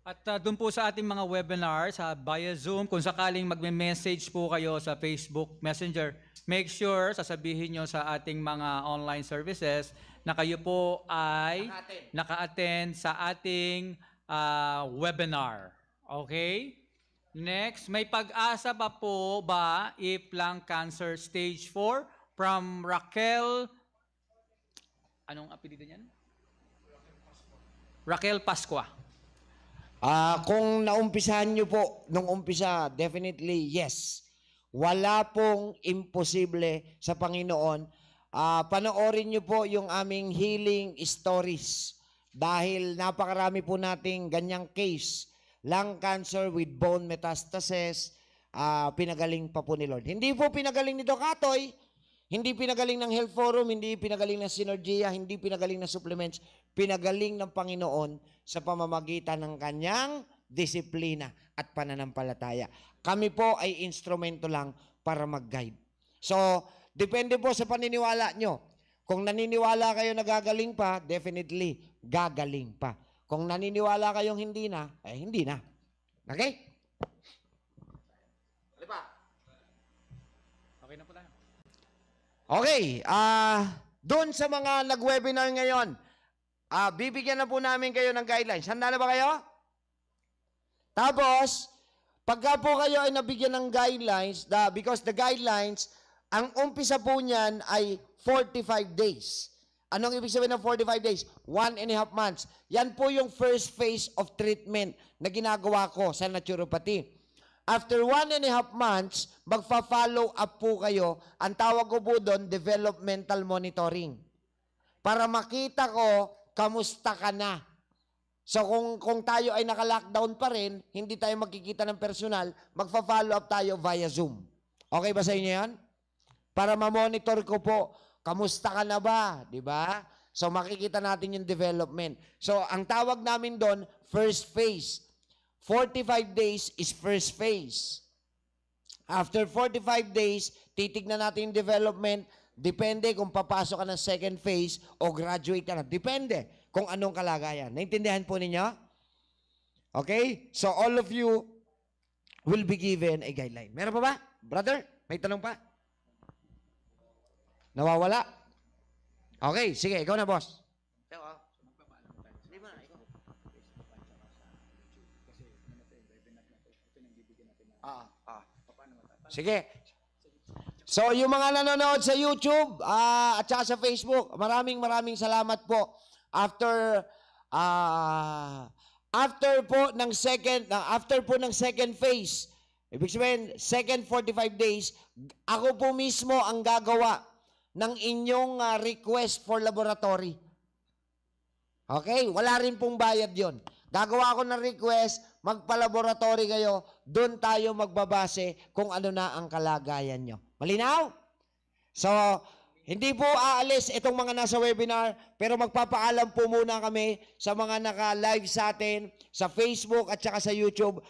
At uh, doon po sa ating mga webinar sa via Zoom, kung sakaling magme-message po kayo sa Facebook Messenger, make sure sasabihin nyo sa ating mga online services na kayo po ay Naka-attend. naka-attend sa ating ah, webinar. Okay? Next, may pag-asa pa po ba if lung cancer stage 4 from Raquel Anong apelyido niyan? Raquel Pascua. Ah, kung naumpisahan nyo po nung umpisa, definitely yes. Wala pong imposible sa Panginoon. Ah, panoorin niyo po yung aming healing stories dahil napakarami po nating ganyang case. Lung cancer with bone metastasis, ah, pinagaling pa po ni Lord. Hindi po pinagaling ni Doc Atoy, hindi pinagaling ng Health Forum, hindi pinagaling ng Synergia, hindi pinagaling ng supplements, pinagaling ng Panginoon sa pamamagitan ng kanyang disiplina at pananampalataya. Kami po ay instrumento lang para mag-guide. So, depende po sa paniniwala nyo. Kung naniniwala kayo na gagaling pa, definitely, gagaling pa. Kung naniniwala kayong hindi na, eh hindi na. Okay? Ano pa? Okay na po tayo. Okay, ah, doon sa mga nag-webinar ngayon, ah, bibigyan na po namin kayo ng guidelines. Handa na ba kayo? Tapos, pagka po kayo ay nabigyan ng guidelines, the, because the guidelines, ang umpisa po niyan ay 45 days. Anong ibig sabihin ng 45 days? One and a half months. Yan po yung first phase of treatment na ginagawa ko sa naturopathy. After one and a half months, magfa-follow up po kayo. Ang tawag ko po doon, developmental monitoring. Para makita ko, kamusta ka na. So kung, kung tayo ay naka-lockdown pa rin, hindi tayo magkikita ng personal, magfa-follow up tayo via Zoom. Okay ba sa inyo yan? Para ma-monitor ko po, kamusta ka na ba? Di ba? So makikita natin yung development. So ang tawag namin doon, first phase. 45 days is first phase. After 45 days, titignan natin yung development. Depende kung papasok ka ng second phase o graduate ka na. Depende kung anong kalagayan. Naintindihan po ninyo? Okay? So all of you will be given a guideline. Meron pa ba? Brother, may tanong pa? Nawawala? Okay, sige, ikaw na, boss. Ikaw, ah. Ah, ah. Sige. So, yung mga nanonood sa YouTube ah, at saka sa Facebook, maraming maraming salamat po. After ah, after po ng second ah, after po ng second phase, ibig sabihin second 45 days, ako po mismo ang gagawa ng inyong ah, request for laboratory. Okay? Wala rin pong bayad yon. Gagawa ako ng request, magpa-laboratory kayo, doon tayo magbabase kung ano na ang kalagayan nyo. Malinaw? So, hindi po aalis itong mga nasa webinar, pero magpapaalam po muna kami sa mga naka-live sa atin, sa Facebook at saka sa YouTube,